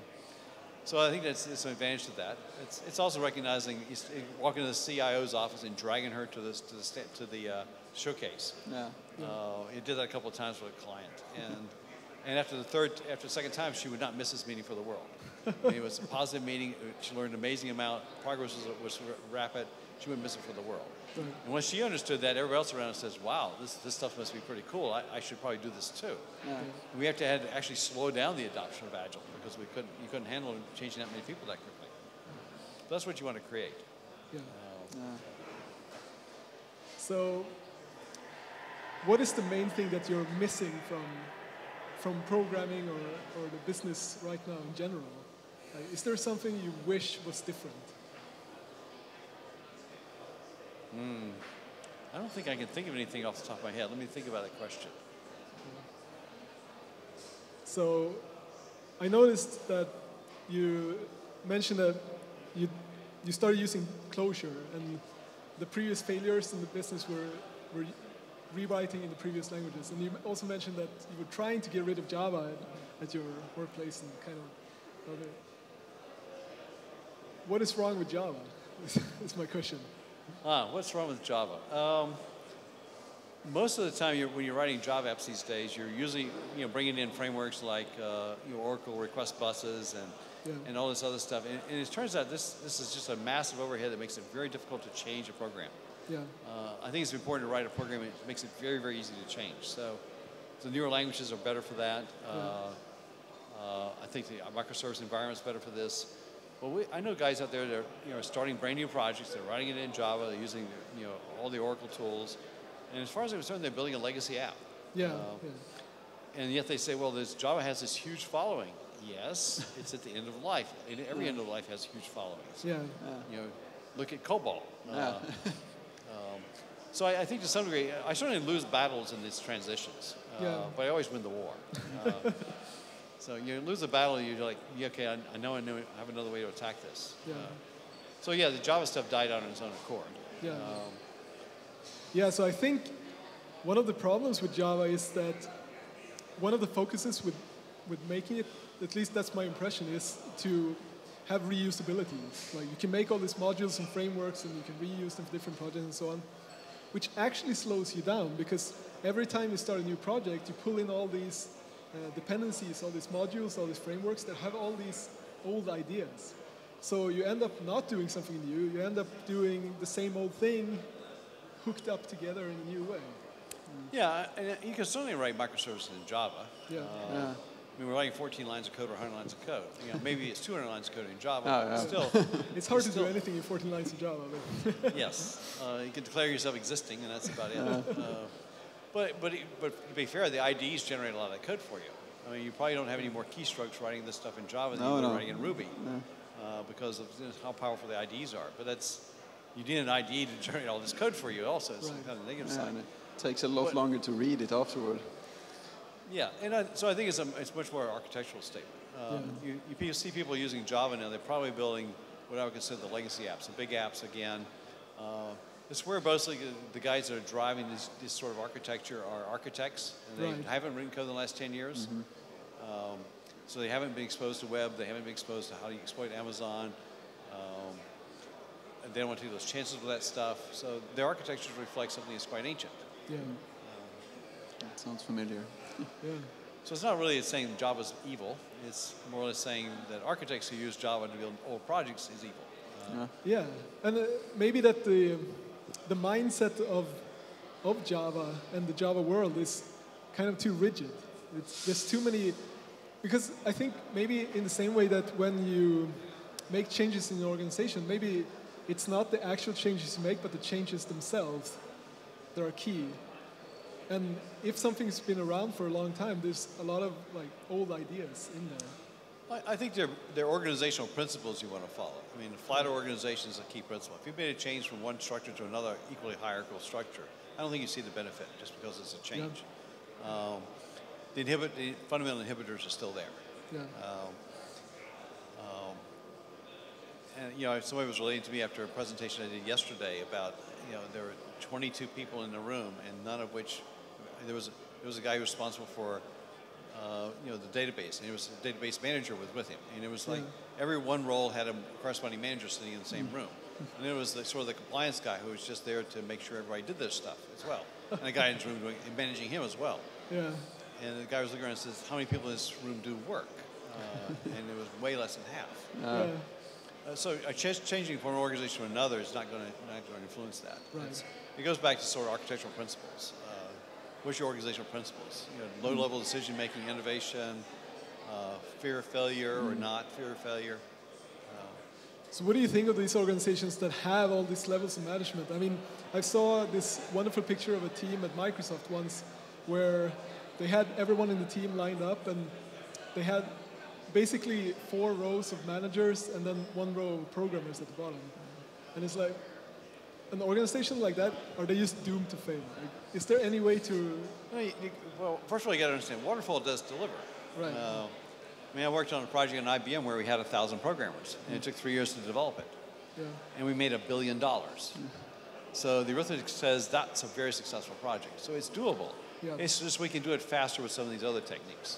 Speaker 2: so I think that's it's an advantage to that. It's, it's also recognizing walking s- you walk into the CIO's office and dragging her to the to the to the uh, showcase.
Speaker 3: Yeah.
Speaker 2: Uh, it did that a couple of times with a client, and and after the third, after the second time, she would not miss this meeting for the world. I mean, it was a positive meeting. She learned an amazing amount. Progress was, was rapid. She wouldn't miss it for the world.
Speaker 1: Right.
Speaker 2: And once she understood that, everybody else around says, "Wow, this this stuff must be pretty cool. I, I should probably do this too."
Speaker 3: Yeah.
Speaker 2: We have to had to actually slow down the adoption of Agile because we couldn't you couldn't handle changing that many people that quickly. So that's what you want to create.
Speaker 1: Yeah.
Speaker 3: Yeah.
Speaker 1: So, what is the main thing that you're missing from from programming or, or the business right now in general? Like, is there something you wish was different? Hmm.
Speaker 2: I don't think I can think of anything off the top of my head. Let me think about that question.
Speaker 1: So, I noticed that you mentioned that you you started using Clojure, and the previous failures in the business were were rewriting in the previous languages. And you also mentioned that you were trying to get rid of Java at, at your workplace and kind of Okay. What is wrong with Java? is my question.
Speaker 2: Ah, what's wrong with Java? Um, most of the time, you're, when you're writing Java apps these days, you're usually you know bringing in frameworks like uh, you know, Oracle request buses and
Speaker 1: Yeah.
Speaker 2: and all this other stuff. And, and it turns out this this is just a massive overhead that makes it very difficult to change a program.
Speaker 1: Yeah.
Speaker 2: Uh, I think it's important to write a program that makes it very very easy to change. So the newer languages are better for that. Uh, uh, I think the microservice environment is better for this. But we, I know guys out there that are you know starting brand new projects. They're writing it in Java. They're using you know all the Oracle tools, and as far as I'm concerned, they're building a legacy app.
Speaker 1: Yeah.
Speaker 2: Uh,
Speaker 1: yeah.
Speaker 2: And yet they say, well, this Java has this huge following. Yes, it's at the end of life. And every end of life has a huge followings.
Speaker 1: Yeah.
Speaker 2: You know, look at COBOL. Uh,
Speaker 3: Yeah.
Speaker 2: Um, so I, I think to some degree, I certainly lose battles in these transitions, uh,
Speaker 1: Yeah.
Speaker 2: but I always win the war. Uh, so you lose a battle, you're like, yeah, okay, I, I know I know I have another way to attack this.
Speaker 1: Yeah.
Speaker 2: Uh, so yeah, the Java stuff died out on its own accord.
Speaker 1: Yeah.
Speaker 2: Um,
Speaker 1: Yeah, so I think one of the problems with Java is that one of the focuses with, with making it, at least that's my impression, is to have reusability. Like you can make all these modules and frameworks and you can reuse them for different projects and so on, which actually slows you down because every time you start a new project, you pull in all these uh, dependencies, all these modules, all these frameworks that have all these old ideas. So you end up not doing something new, you end up doing the same old thing hooked up together in a new way.
Speaker 2: yeah, and you can certainly write microservices in Java.
Speaker 1: Yeah.
Speaker 2: Uh,
Speaker 3: Yeah.
Speaker 2: I mean, we're writing 14 lines of code or 100 lines of code. You know, maybe it's 200 lines of code in Java,
Speaker 3: Oh,
Speaker 2: but
Speaker 3: yeah.
Speaker 2: still,
Speaker 1: It's hard to
Speaker 2: Still-
Speaker 1: do anything in 14 lines of Java. But
Speaker 2: yes, uh, you can declare yourself existing, and that's about it. Uh, but, but, but to be fair, the IDEs generate a lot of that code for you. I mean, you probably don't have any more keystrokes writing this stuff in Java than
Speaker 3: No,
Speaker 2: you do
Speaker 3: no.
Speaker 2: writing in Ruby uh, because of you know, how powerful the IDEs are. But that's, you need an IDE to generate all this code for you also. It's
Speaker 1: Right.
Speaker 2: kind of negative
Speaker 3: Yeah,
Speaker 2: side.
Speaker 3: and it takes a lot
Speaker 2: But-
Speaker 3: longer to read it afterward.
Speaker 2: Yeah, and I, so I think it's, a, it's much more an architectural statement. Um, you, you see people using Java now, they're probably building what I would consider the legacy apps, the big apps again. Uh, it's where mostly the guys that are driving this, this sort of architecture are architects, and they
Speaker 1: Right.
Speaker 2: haven't written code in the last 10 years. Um, so they haven't been exposed to web, they haven't been exposed to how do you exploit Amazon. Um, and they don't want to take those chances with that stuff. So their architectures reflect something that's quite ancient.
Speaker 1: yeah,
Speaker 3: That sounds familiar.
Speaker 1: Yeah,
Speaker 2: So it's not really saying Java's evil. It's more or less saying that architects who use Java to build old projects is evil. Uh,
Speaker 1: yeah. And uh, maybe that the the mindset of of Java and the Java world is kind of too rigid. It's there's too many because I think maybe in the same way that when you make changes in an organization, maybe it's not the actual changes you make, but the changes themselves that are key. And if something's been around for a long time, there's a lot of like old ideas in there.
Speaker 2: I, I think they're, they're organizational principles you want to follow. I mean, the flat organization is a key principle. If you made a change from one structure to another equally hierarchical structure, I don't think you see the benefit just because it's a change. Um, the, inhibit, the fundamental inhibitors are still there.
Speaker 1: Yeah.
Speaker 2: Um, um, and you know, somebody was relating to me after a presentation I did yesterday about you know there were 22 people in the room, and none of which there was a, there was a guy who was responsible for uh, you know the database, and it was a database manager was with him, and it was like every one role had a corresponding manager sitting in the same room, and it was the, sort of the compliance guy who was just there to make sure everybody did this stuff as well, and a guy in his room doing, managing him as well.
Speaker 1: Yeah.
Speaker 2: And the guy was looking around and says, "How many people in this room do work?" Uh, and it was way less than half.
Speaker 1: yeah.
Speaker 2: Uh, so ch- changing from one organization to another is not going to not going to influence that.
Speaker 1: Right.
Speaker 2: It's- it goes back to sort of architectural principles. Uh, what's your organizational principles? You know, low-level decision making, innovation, uh, fear of failure or not fear of failure.
Speaker 1: So what do you think of these organizations that have all these levels of management? I mean, I saw this wonderful picture of a team at Microsoft once where they had everyone in the team lined up and they had basically four rows of managers and then one row of programmers at the bottom. And it's like, an organization like that, are they just doomed to fail? Like, is there any way to,
Speaker 2: No, you, you, well, first of all, you got to understand, Waterfall does deliver.
Speaker 1: Right.
Speaker 2: Uh, I mean, I worked on a project at IBM where we had a thousand programmers, and it took three years to develop it.
Speaker 1: yeah,
Speaker 2: and we made a billion dollars. So the arithmetic says that's a very successful project. So it's doable.
Speaker 1: Yeah.
Speaker 2: It's just we can do it faster with some of these other techniques.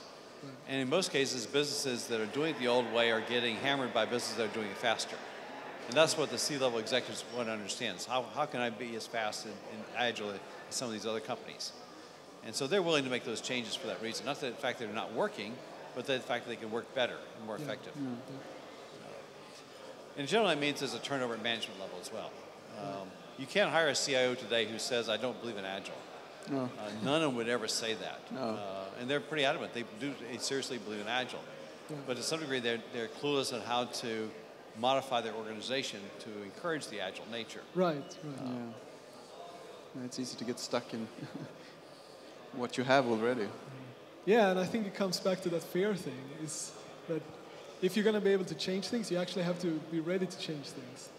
Speaker 2: And in most cases, businesses that are doing it the old way are getting hammered by businesses that are doing it faster. And that's what the C-level executives want to understand is how, how can I be as fast and, and agile as some of these other companies? And so they're willing to make those changes for that reason. Not that the fact that they're not working, but the fact that they can work better and more effective. In general, that means there's a turnover at management level as well. Um, you can't hire a CIO today who says, I don't believe in Agile.
Speaker 3: No.
Speaker 2: Uh, none of them would ever say that.
Speaker 3: No.
Speaker 2: Uh, and they're pretty adamant. They do they seriously believe in Agile. But to some degree, they're, they're clueless on how to modify their organization to encourage the Agile nature.
Speaker 1: Right, right.
Speaker 3: Um, yeah. Yeah, It's easy to get stuck in what you have already.
Speaker 1: Yeah, and I think it comes back to that fear thing is that if you're going to be able to change things, you actually have to be ready to change things.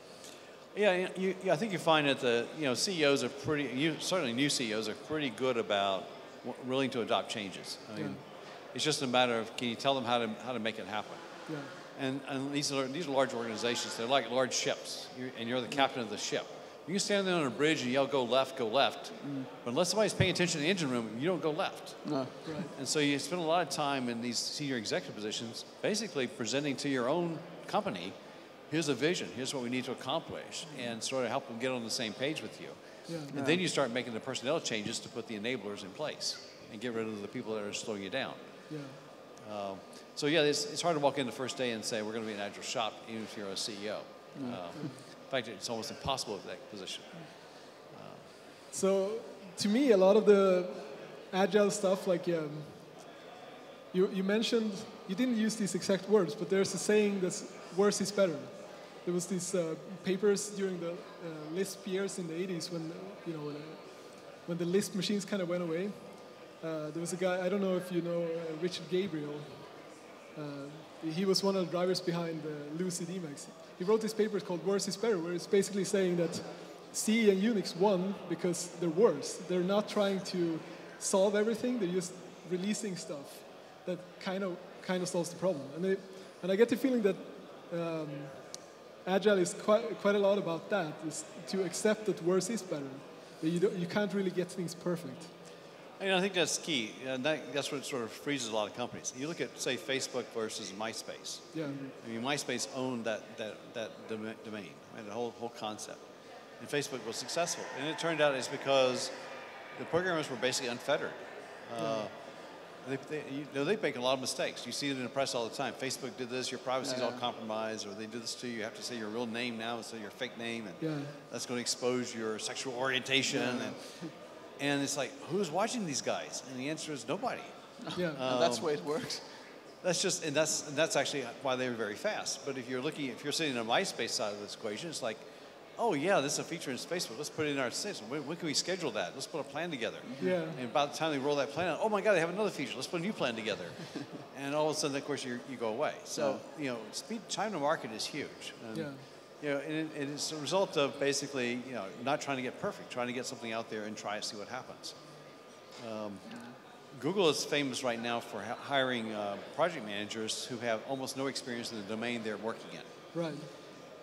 Speaker 2: Yeah, you, you, I think you find that the you know CEOs are pretty. You, certainly, new CEOs are pretty good about w- willing to adopt changes. I mean,
Speaker 1: Yeah.
Speaker 2: it's just a matter of can you tell them how to how to make it happen.
Speaker 1: Yeah,
Speaker 2: And, and these are these are large organizations. They're like large ships, you're, and you're the mm. captain of the ship. You can stand there on a bridge and yell, "Go left, go left," mm. but unless somebody's paying attention in the engine room, you don't go left.
Speaker 3: No.
Speaker 1: right.
Speaker 2: And so you spend a lot of time in these senior executive positions, basically presenting to your own company, here's a vision, here's what we need to accomplish, mm. and sort of help them get on the same page with you.
Speaker 1: Yeah.
Speaker 2: And then you start making the personnel changes to put the enablers in place and get rid of the people that are slowing you down.
Speaker 1: Yeah,
Speaker 2: Um, so yeah, it's, it's hard to walk in the first day and say we're going to be an agile shop, even if you're a CEO. Um, in fact, it's almost impossible with that position.
Speaker 1: So to me, a lot of the agile stuff, like um, you, you mentioned, you didn't use these exact words, but there's a saying that's worse is better. There was these uh, papers during the uh, Lisp years in the 80s when, you know, when, uh, when the Lisp machines kind of went away. Uh, there was a guy, I don't know if you know uh, Richard Gabriel. Uh, he was one of the drivers behind uh, Lucid Emacs. He wrote this paper called Worse is Better, where it's basically saying that C and Unix won because they're worse. They're not trying to solve everything, they're just releasing stuff that kind of, kind of solves the problem. And, they, and I get the feeling that um, Agile is quite, quite a lot about that, is to accept that worse is better. That you, you can't really get things perfect.
Speaker 2: And I think that's key, and that, that's what sort of freezes a lot of companies. You look at, say, Facebook versus MySpace.
Speaker 1: Yeah,
Speaker 2: I mean, MySpace owned that, that, that dom- domain, right, the whole, whole concept. And Facebook was successful. And it turned out it's because the programmers were basically unfettered. Uh, they, they, you know, they make a lot of mistakes. You see it in the press all the time. Facebook did this, your privacy's all compromised, or they do this to you. You have to say your real name now instead of your fake name, and
Speaker 1: Yeah.
Speaker 2: that's going to expose your sexual orientation. And, and it's like, who's watching these guys? And the answer is nobody.
Speaker 1: yeah,
Speaker 3: and that's the way it works.
Speaker 2: Um, that's just, and that's, and that's actually why they were very fast. But if you're looking, if you're sitting on the MySpace side of this equation, it's like, oh yeah, this is a feature in Facebook. Let's put it in our system. When, when can we schedule that? Let's put a plan together. Mm-hmm.
Speaker 1: Yeah.
Speaker 2: And by the time they roll that plan out, oh my God, they have another feature. Let's put a new plan together. and all of a sudden, of course, you you go away. So you know, speed time to market is huge.
Speaker 1: Yeah.
Speaker 2: You know, and it, it is a result of basically, you know, not trying to get perfect, trying to get something out there and try to see what happens. Um, Google is famous right now for hiring uh, project managers who have almost no experience in the domain they're working in.
Speaker 1: right.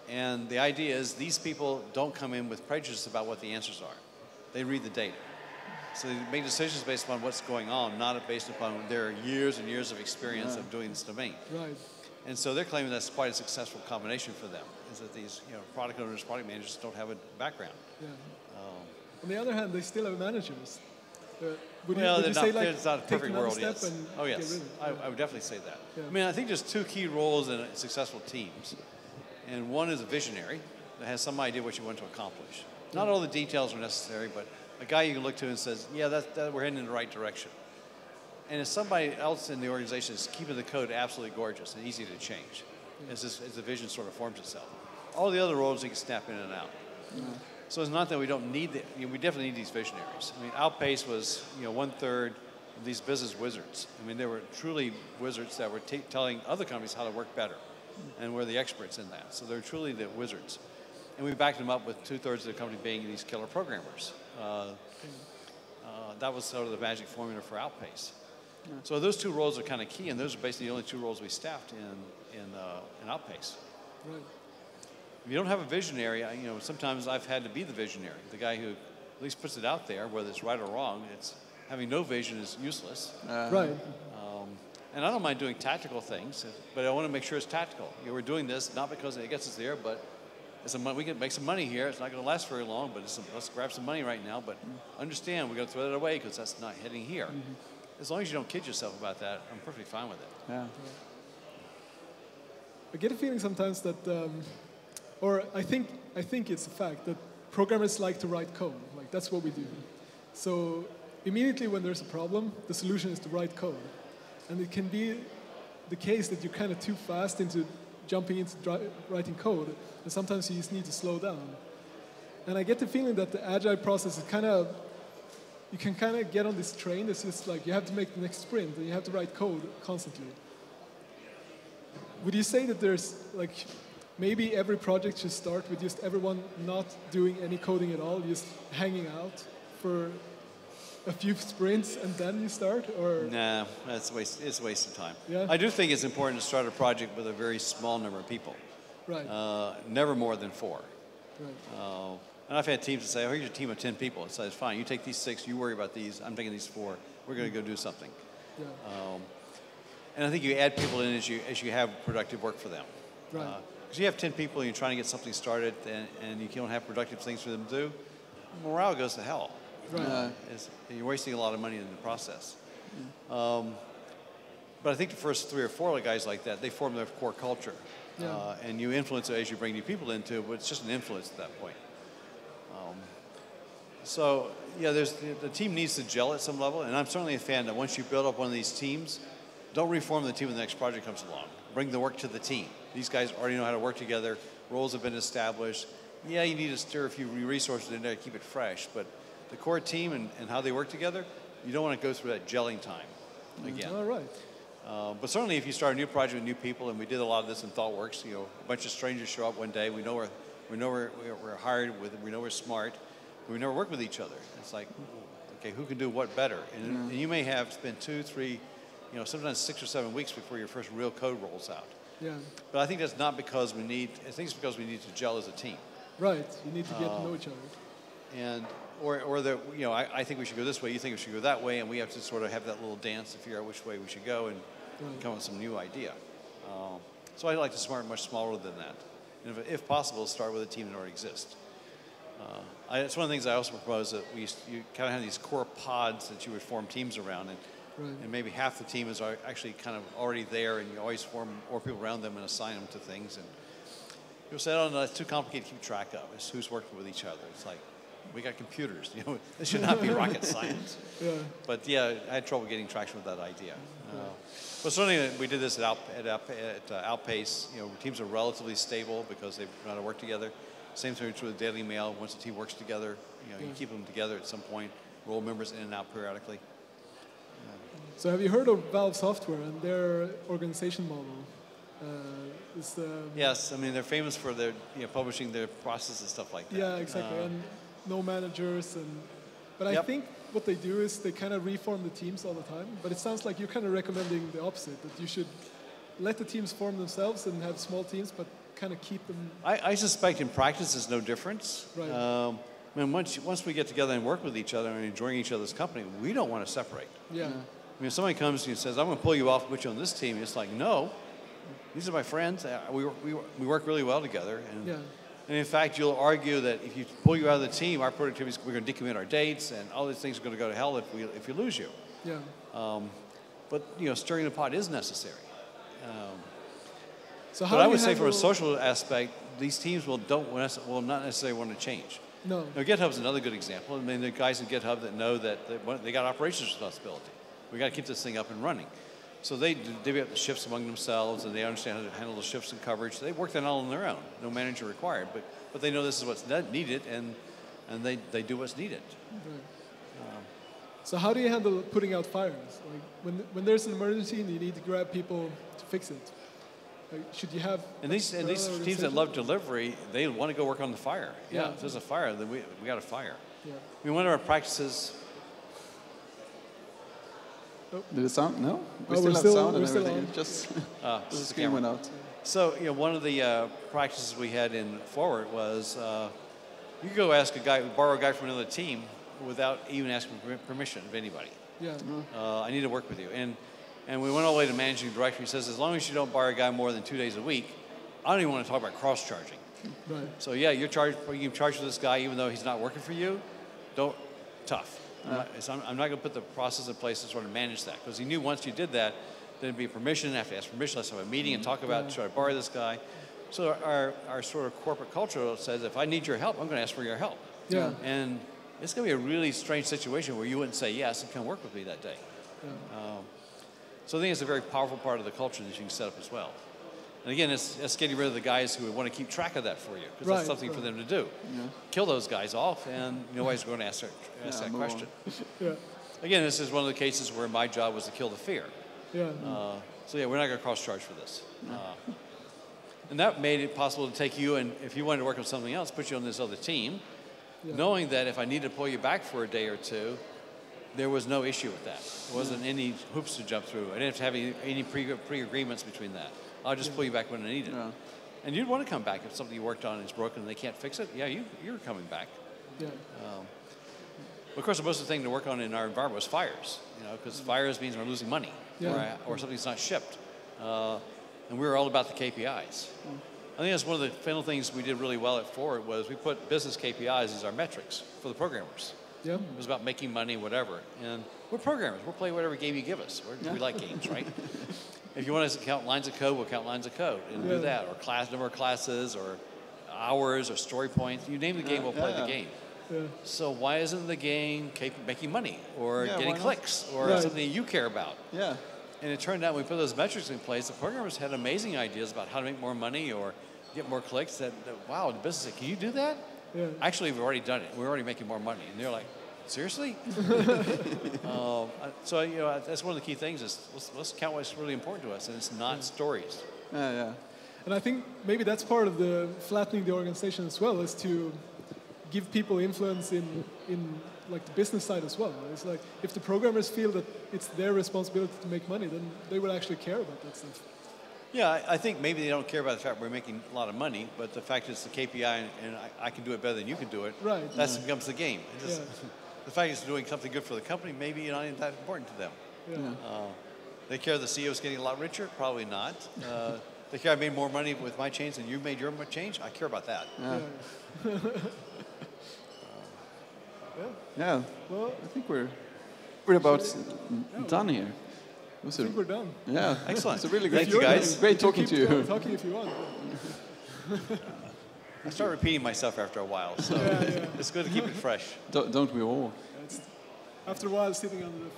Speaker 2: And the idea is these people don't come in with prejudice about what the answers are. They read the data. So they make decisions based upon what's going on, not based upon their years and years of experience of doing this domain.
Speaker 1: Right.
Speaker 2: And so they're claiming that's quite a successful combination for them, is that these you know, product owners, product managers don't have a background.
Speaker 1: Yeah. On the other hand, they still have managers. Uh, would
Speaker 2: well,
Speaker 1: you, would you
Speaker 2: not,
Speaker 1: say like
Speaker 2: there's not a perfect world, yes.
Speaker 1: and
Speaker 2: Oh, yes.
Speaker 1: rid of it?
Speaker 2: I, I would definitely say that.
Speaker 1: Yeah.
Speaker 2: I mean, I think there's two key roles in successful teams. And one is a visionary that has some idea what you want to accomplish. Not all the details are necessary, but a guy you can look to and says, yeah, that, that, we're heading in the right direction. And if somebody else in the organization is keeping the code absolutely gorgeous and easy to change, as, this, as the vision sort of forms itself. All the other roles you can snap in and out. So it's not that we don't need the, you know, we definitely need these visionaries. I mean, Outpace was, you know, one third of these business wizards. I mean, they were truly wizards that were t- telling other companies how to work better, and we're the experts in that. So they're truly the wizards. And we backed them up with two thirds of the company being these killer programmers. Uh, uh, that was sort of the magic formula for Outpace. So those two roles are kind of key, and those are basically the only two roles we staffed in in, uh, in Outpace.
Speaker 1: Right.
Speaker 2: If you don't have a visionary, I- you know, sometimes I've had to be the visionary, the guy who at least puts it out there, whether it's right or wrong. It's having no vision is useless.
Speaker 3: Uh,
Speaker 1: right.
Speaker 2: Um, And I don't mind doing tactical things, but I want to make sure it's tactical. You know, we're doing this not because it gets us there, but it's a, we can make some money here. It's not going to last very long, but some, let's grab some money right now. But understand, we're going to throw that away because that's not heading here. Mm-hmm. As long as you don't kid yourself about that, I'm perfectly fine with it.
Speaker 3: Yeah.
Speaker 1: I get a feeling sometimes that, um, or I think, I think it's a fact that programmers like to write code. Like that's what we do. So immediately when there's a problem, the solution is to write code. And it can be the case that you're kind of too fast into jumping into writing code, and sometimes you just need to slow down. And I get the feeling that the agile process is kind of, you can kind of get on this train that's just like you have to make the next sprint and you have to write code constantly. Would you say that there's like maybe every project should start with just everyone not doing any coding at all, just hanging out for a few sprints and then you start, or
Speaker 2: nah, that's a waste. It's a waste of time.
Speaker 1: Yeah?
Speaker 2: I do think it's important to start a project with a very small number of people.
Speaker 1: Right.
Speaker 2: Uh, never more than four.
Speaker 1: Right.
Speaker 2: Uh, and I've had teams that say, "Oh, here's your team of ten people." It says, "Fine, you take these six. You worry about these. I'm taking these four. We're going to go do something."
Speaker 1: Yeah.
Speaker 2: Um, and I think you add people in as you as you have productive work for them.
Speaker 1: Right.
Speaker 2: Because uh, you have ten people, and you're trying to get something started, and, and you don't have productive things for them to do. Morale goes to hell.
Speaker 1: Right. Uh,
Speaker 2: you're wasting a lot of money in the process. Um, but I think the first three or four guys like that, they form their core culture.
Speaker 1: Yeah.
Speaker 2: Uh, and you influence it as you bring new people into it, but it's just an influence at that point. Um, so, yeah, there's, the team needs to gel at some level, and I'm certainly a fan that once you build up one of these teams, don't reform the team when the next project comes along. Bring the work to the team. These guys already know how to work together, roles have been established. Yeah, you need to stir a few resources in there to keep it fresh, but the core team and, and how they work together, you don't want to go through that gelling time again.
Speaker 1: All right.
Speaker 2: Uh, but certainly, if you start a new project with new people, and we did a lot of this in ThoughtWorks, you know, a bunch of strangers show up one day. We know we're, we know we're, we're hired with, we know we're smart, but we never work with each other. It's like, okay, who can do what better? And, and you may have spent two, three, you know, sometimes six or seven weeks before your first real code rolls out.
Speaker 1: Yeah.
Speaker 2: But I think that's not because we need. I think it's because we need to gel as a team.
Speaker 1: Right. You need to get to know each other.
Speaker 2: And or, or the, you know, I, I, think we should go this way, you think we should go that way, and we have to sort of have that little dance to figure out which way we should go and right. come up with some new idea. Um, so I like to start much smaller than that. And if, if possible, start with a team that already exists. Uh, I, it's one of the things I also propose that we you kind of have these core pods that you would form teams around, and,
Speaker 1: right.
Speaker 2: and maybe half the team is actually kind of already there, and you always form more people around them and assign them to things. And you'll say, "Oh no, it's too complicated to keep track of. It's who's working with each other." It's like we got computers. You know, this should not be rocket science.
Speaker 1: Yeah.
Speaker 2: But yeah, I had trouble getting traction with that idea. Uh, but certainly we did this at, Out, at, at uh, Outpace. You know, teams are relatively stable because they know how to work together. Same thing with Daily Mail. Once the team works together, you know, you keep them together at some point. Roll members in and out periodically.
Speaker 1: So have you heard of Valve Software and their organization model? Uh, is, um,
Speaker 2: yes, I mean they're famous for their you know, publishing their process and stuff like that.
Speaker 1: Yeah, exactly. Uh, and no managers and but
Speaker 2: yep.
Speaker 1: I think what they do is they kind of reform the teams all the time. But it sounds like you're kind of recommending the opposite that you should let the teams form themselves and have small teams, but kind of keep them.
Speaker 2: I, I suspect in practice there's no difference.
Speaker 1: Right.
Speaker 2: Um, I mean, once once we get together and work with each other and enjoying each other's company, we don't want to separate.
Speaker 1: Yeah.
Speaker 2: I mean, if somebody comes to you and says, "I'm going to pull you off and put you on this team," it's like, no, these are my friends. Uh, we, we, we work really well together, and
Speaker 1: yeah.
Speaker 2: And in fact, you'll argue that if you pull you out of the team, our productivity, we're going to decommit our dates, and all these things are going to go to hell if we if you lose you.
Speaker 1: Yeah.
Speaker 2: Um, but you know, stirring the pot is necessary. Um,
Speaker 1: so how
Speaker 2: but I would say, from a social aspect, these teams will don't will not necessarily want to change.
Speaker 1: No.
Speaker 2: Now, GitHub's another good example. I mean, the guys at GitHub that know that they, they got operations responsibility. We got to keep this thing up and running. So they divvy up the shifts among themselves, and they understand how to handle the shifts and coverage. They work that all on their own, no manager required. But but they know this is what's needed, and and they, they do what's needed.
Speaker 1: Right. Um, so how do you handle putting out fires? Like when when there's an emergency and you need to grab people to fix it. Like, should you have?
Speaker 2: And these and these teams that love delivery, they want to go work on the fire. Yeah, yeah if there's a fire, then we we got a fire.
Speaker 1: Yeah.
Speaker 2: I mean, one of our practices
Speaker 3: Oh. Did it sound? No?
Speaker 1: We oh, still have still,
Speaker 3: sound and
Speaker 1: everything.
Speaker 3: On. Just
Speaker 2: uh,
Speaker 3: the screen went out.
Speaker 2: So, you know, one of the uh, practices we had in Forward was uh, you could go ask a guy, borrow a guy from another team without even asking permission of anybody.
Speaker 1: Yeah.
Speaker 2: Uh, I need to work with you. And, And we went all the way to managing director. He says, as long as you don't borrow a guy more than two days a week, I don't even want to talk about cross charging.
Speaker 1: Right.
Speaker 2: So yeah, you're charged. You charge for this guy even though he's not working for you. Don't tough. I'm not, I'm, I'm not going to put the process in place to sort of manage that because he knew once you did that, there'd be permission. I Have to ask permission. Let's have a meeting and talk about should I borrow this guy. So our, our sort of corporate culture says if I need your help, I'm going to ask for your help.
Speaker 1: Yeah.
Speaker 2: And it's going to be a really strange situation where you wouldn't say yes and come work with me that day. Um, so I think it's a very powerful part of the culture that you can set up as well. And again, it's, it's getting rid of the guys who would want to keep track of that for you, because
Speaker 1: Right,
Speaker 2: that's something for them to do. Kill those guys off, and nobody's going to ask, that, ask
Speaker 3: Yeah,
Speaker 2: that question.
Speaker 1: Yeah.
Speaker 2: Again, this is one of the cases where my job was to kill the fear.
Speaker 1: Yeah.
Speaker 2: Uh, so yeah, we're not going to cross charge for this. Uh, and that made it possible to take you and if you wanted to work on something else, put you on this other team,
Speaker 1: Yeah.
Speaker 2: knowing that if I needed to pull you back for a day or two, there was no issue with that. There wasn't any hoops to jump through. I didn't have to have any, any pre, pre-agreements between that. I'll just pull you back when I need it.
Speaker 3: Yeah.
Speaker 2: And you'd want to come back if something you worked on is broken and they can't fix it. Yeah, you, you're coming back.
Speaker 1: yeah.
Speaker 2: Um, of course, the most thing to work on in our environment was fires, you know, because mm-hmm. fires means we're losing money
Speaker 1: Yeah.
Speaker 2: or, or something's not shipped. Uh, and we were all about the KPIs. Mm. I think that's one of the final things we did really well at Ford was we put business KPIs as our metrics for the programmers.
Speaker 1: Yeah.
Speaker 2: It was about making money, whatever. And we're programmers. We'll play whatever game you give us. We're, We like games, right? if you want us to count lines of code, we'll count lines of code and
Speaker 1: Yeah.
Speaker 2: do that. Or class number of classes, or hours, or story points. You name the game, we'll play the game.
Speaker 1: Yeah.
Speaker 2: So why isn't the game cap- making money or
Speaker 3: Yeah,
Speaker 2: getting clicks or
Speaker 1: Right.
Speaker 2: something you care about?
Speaker 3: Yeah.
Speaker 2: And it turned out when we put those metrics in place, the programmers had amazing ideas about how to make more money or get more clicks. That, that wow, the business said, "Can you do that?"
Speaker 1: Yeah.
Speaker 2: Actually, we've already done it. We're already making more money, and they're like, "Seriously?" um, so you know, that's one of the key things is let's, let's count what's really important to us, and it's not stories.
Speaker 3: Yeah, yeah.
Speaker 1: And I think maybe that's part of the flattening the organization as well, is to give people influence in, in like the business side as well. It's like if the programmers feel that it's their responsibility to make money, then they will actually care about that stuff.
Speaker 2: Yeah, I, I think maybe they don't care about the fact we're making a lot of money, but the fact it's the KPI and, and I, I can do it better than you can do it.
Speaker 1: Right.
Speaker 2: That becomes the game. It's just-
Speaker 1: Yeah.
Speaker 2: The fact it's doing something good for the company, maybe not even that important to them.
Speaker 1: Yeah.
Speaker 2: Uh, they care the CEO's getting a lot richer? Probably not. Uh, they care I made more money with my change than you made your change? I care about that.
Speaker 3: Yeah.
Speaker 1: Yeah.
Speaker 3: Yeah.
Speaker 1: Well,
Speaker 3: I think we're we're about done here. It was
Speaker 1: I
Speaker 3: a,
Speaker 1: think we're done.
Speaker 3: yeah.
Speaker 2: Excellent.
Speaker 3: It's a really great,
Speaker 2: Thank
Speaker 3: great,
Speaker 2: you, guys.
Speaker 3: great talking to
Speaker 1: Keep
Speaker 3: you.
Speaker 1: Talking if you want.
Speaker 2: I start repeating myself after a while, so
Speaker 1: Yeah, yeah.
Speaker 2: it's good to keep it fresh.
Speaker 3: Don't, don't we all?
Speaker 1: It's, after a while, sitting under the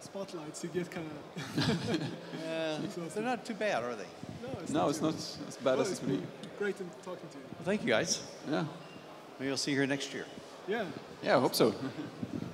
Speaker 1: spotlights, you get kind of.
Speaker 2: Yeah, they're not too bad, are they?
Speaker 1: No, it's
Speaker 3: No,
Speaker 1: not
Speaker 3: it's not as bad
Speaker 1: Well,
Speaker 3: as
Speaker 1: it's
Speaker 3: it could be.
Speaker 1: been great in talking to you.
Speaker 2: Well, thank you, guys.
Speaker 3: Yeah.
Speaker 2: Maybe I'll see you here next year.
Speaker 1: Yeah.
Speaker 3: Yeah, I hope so.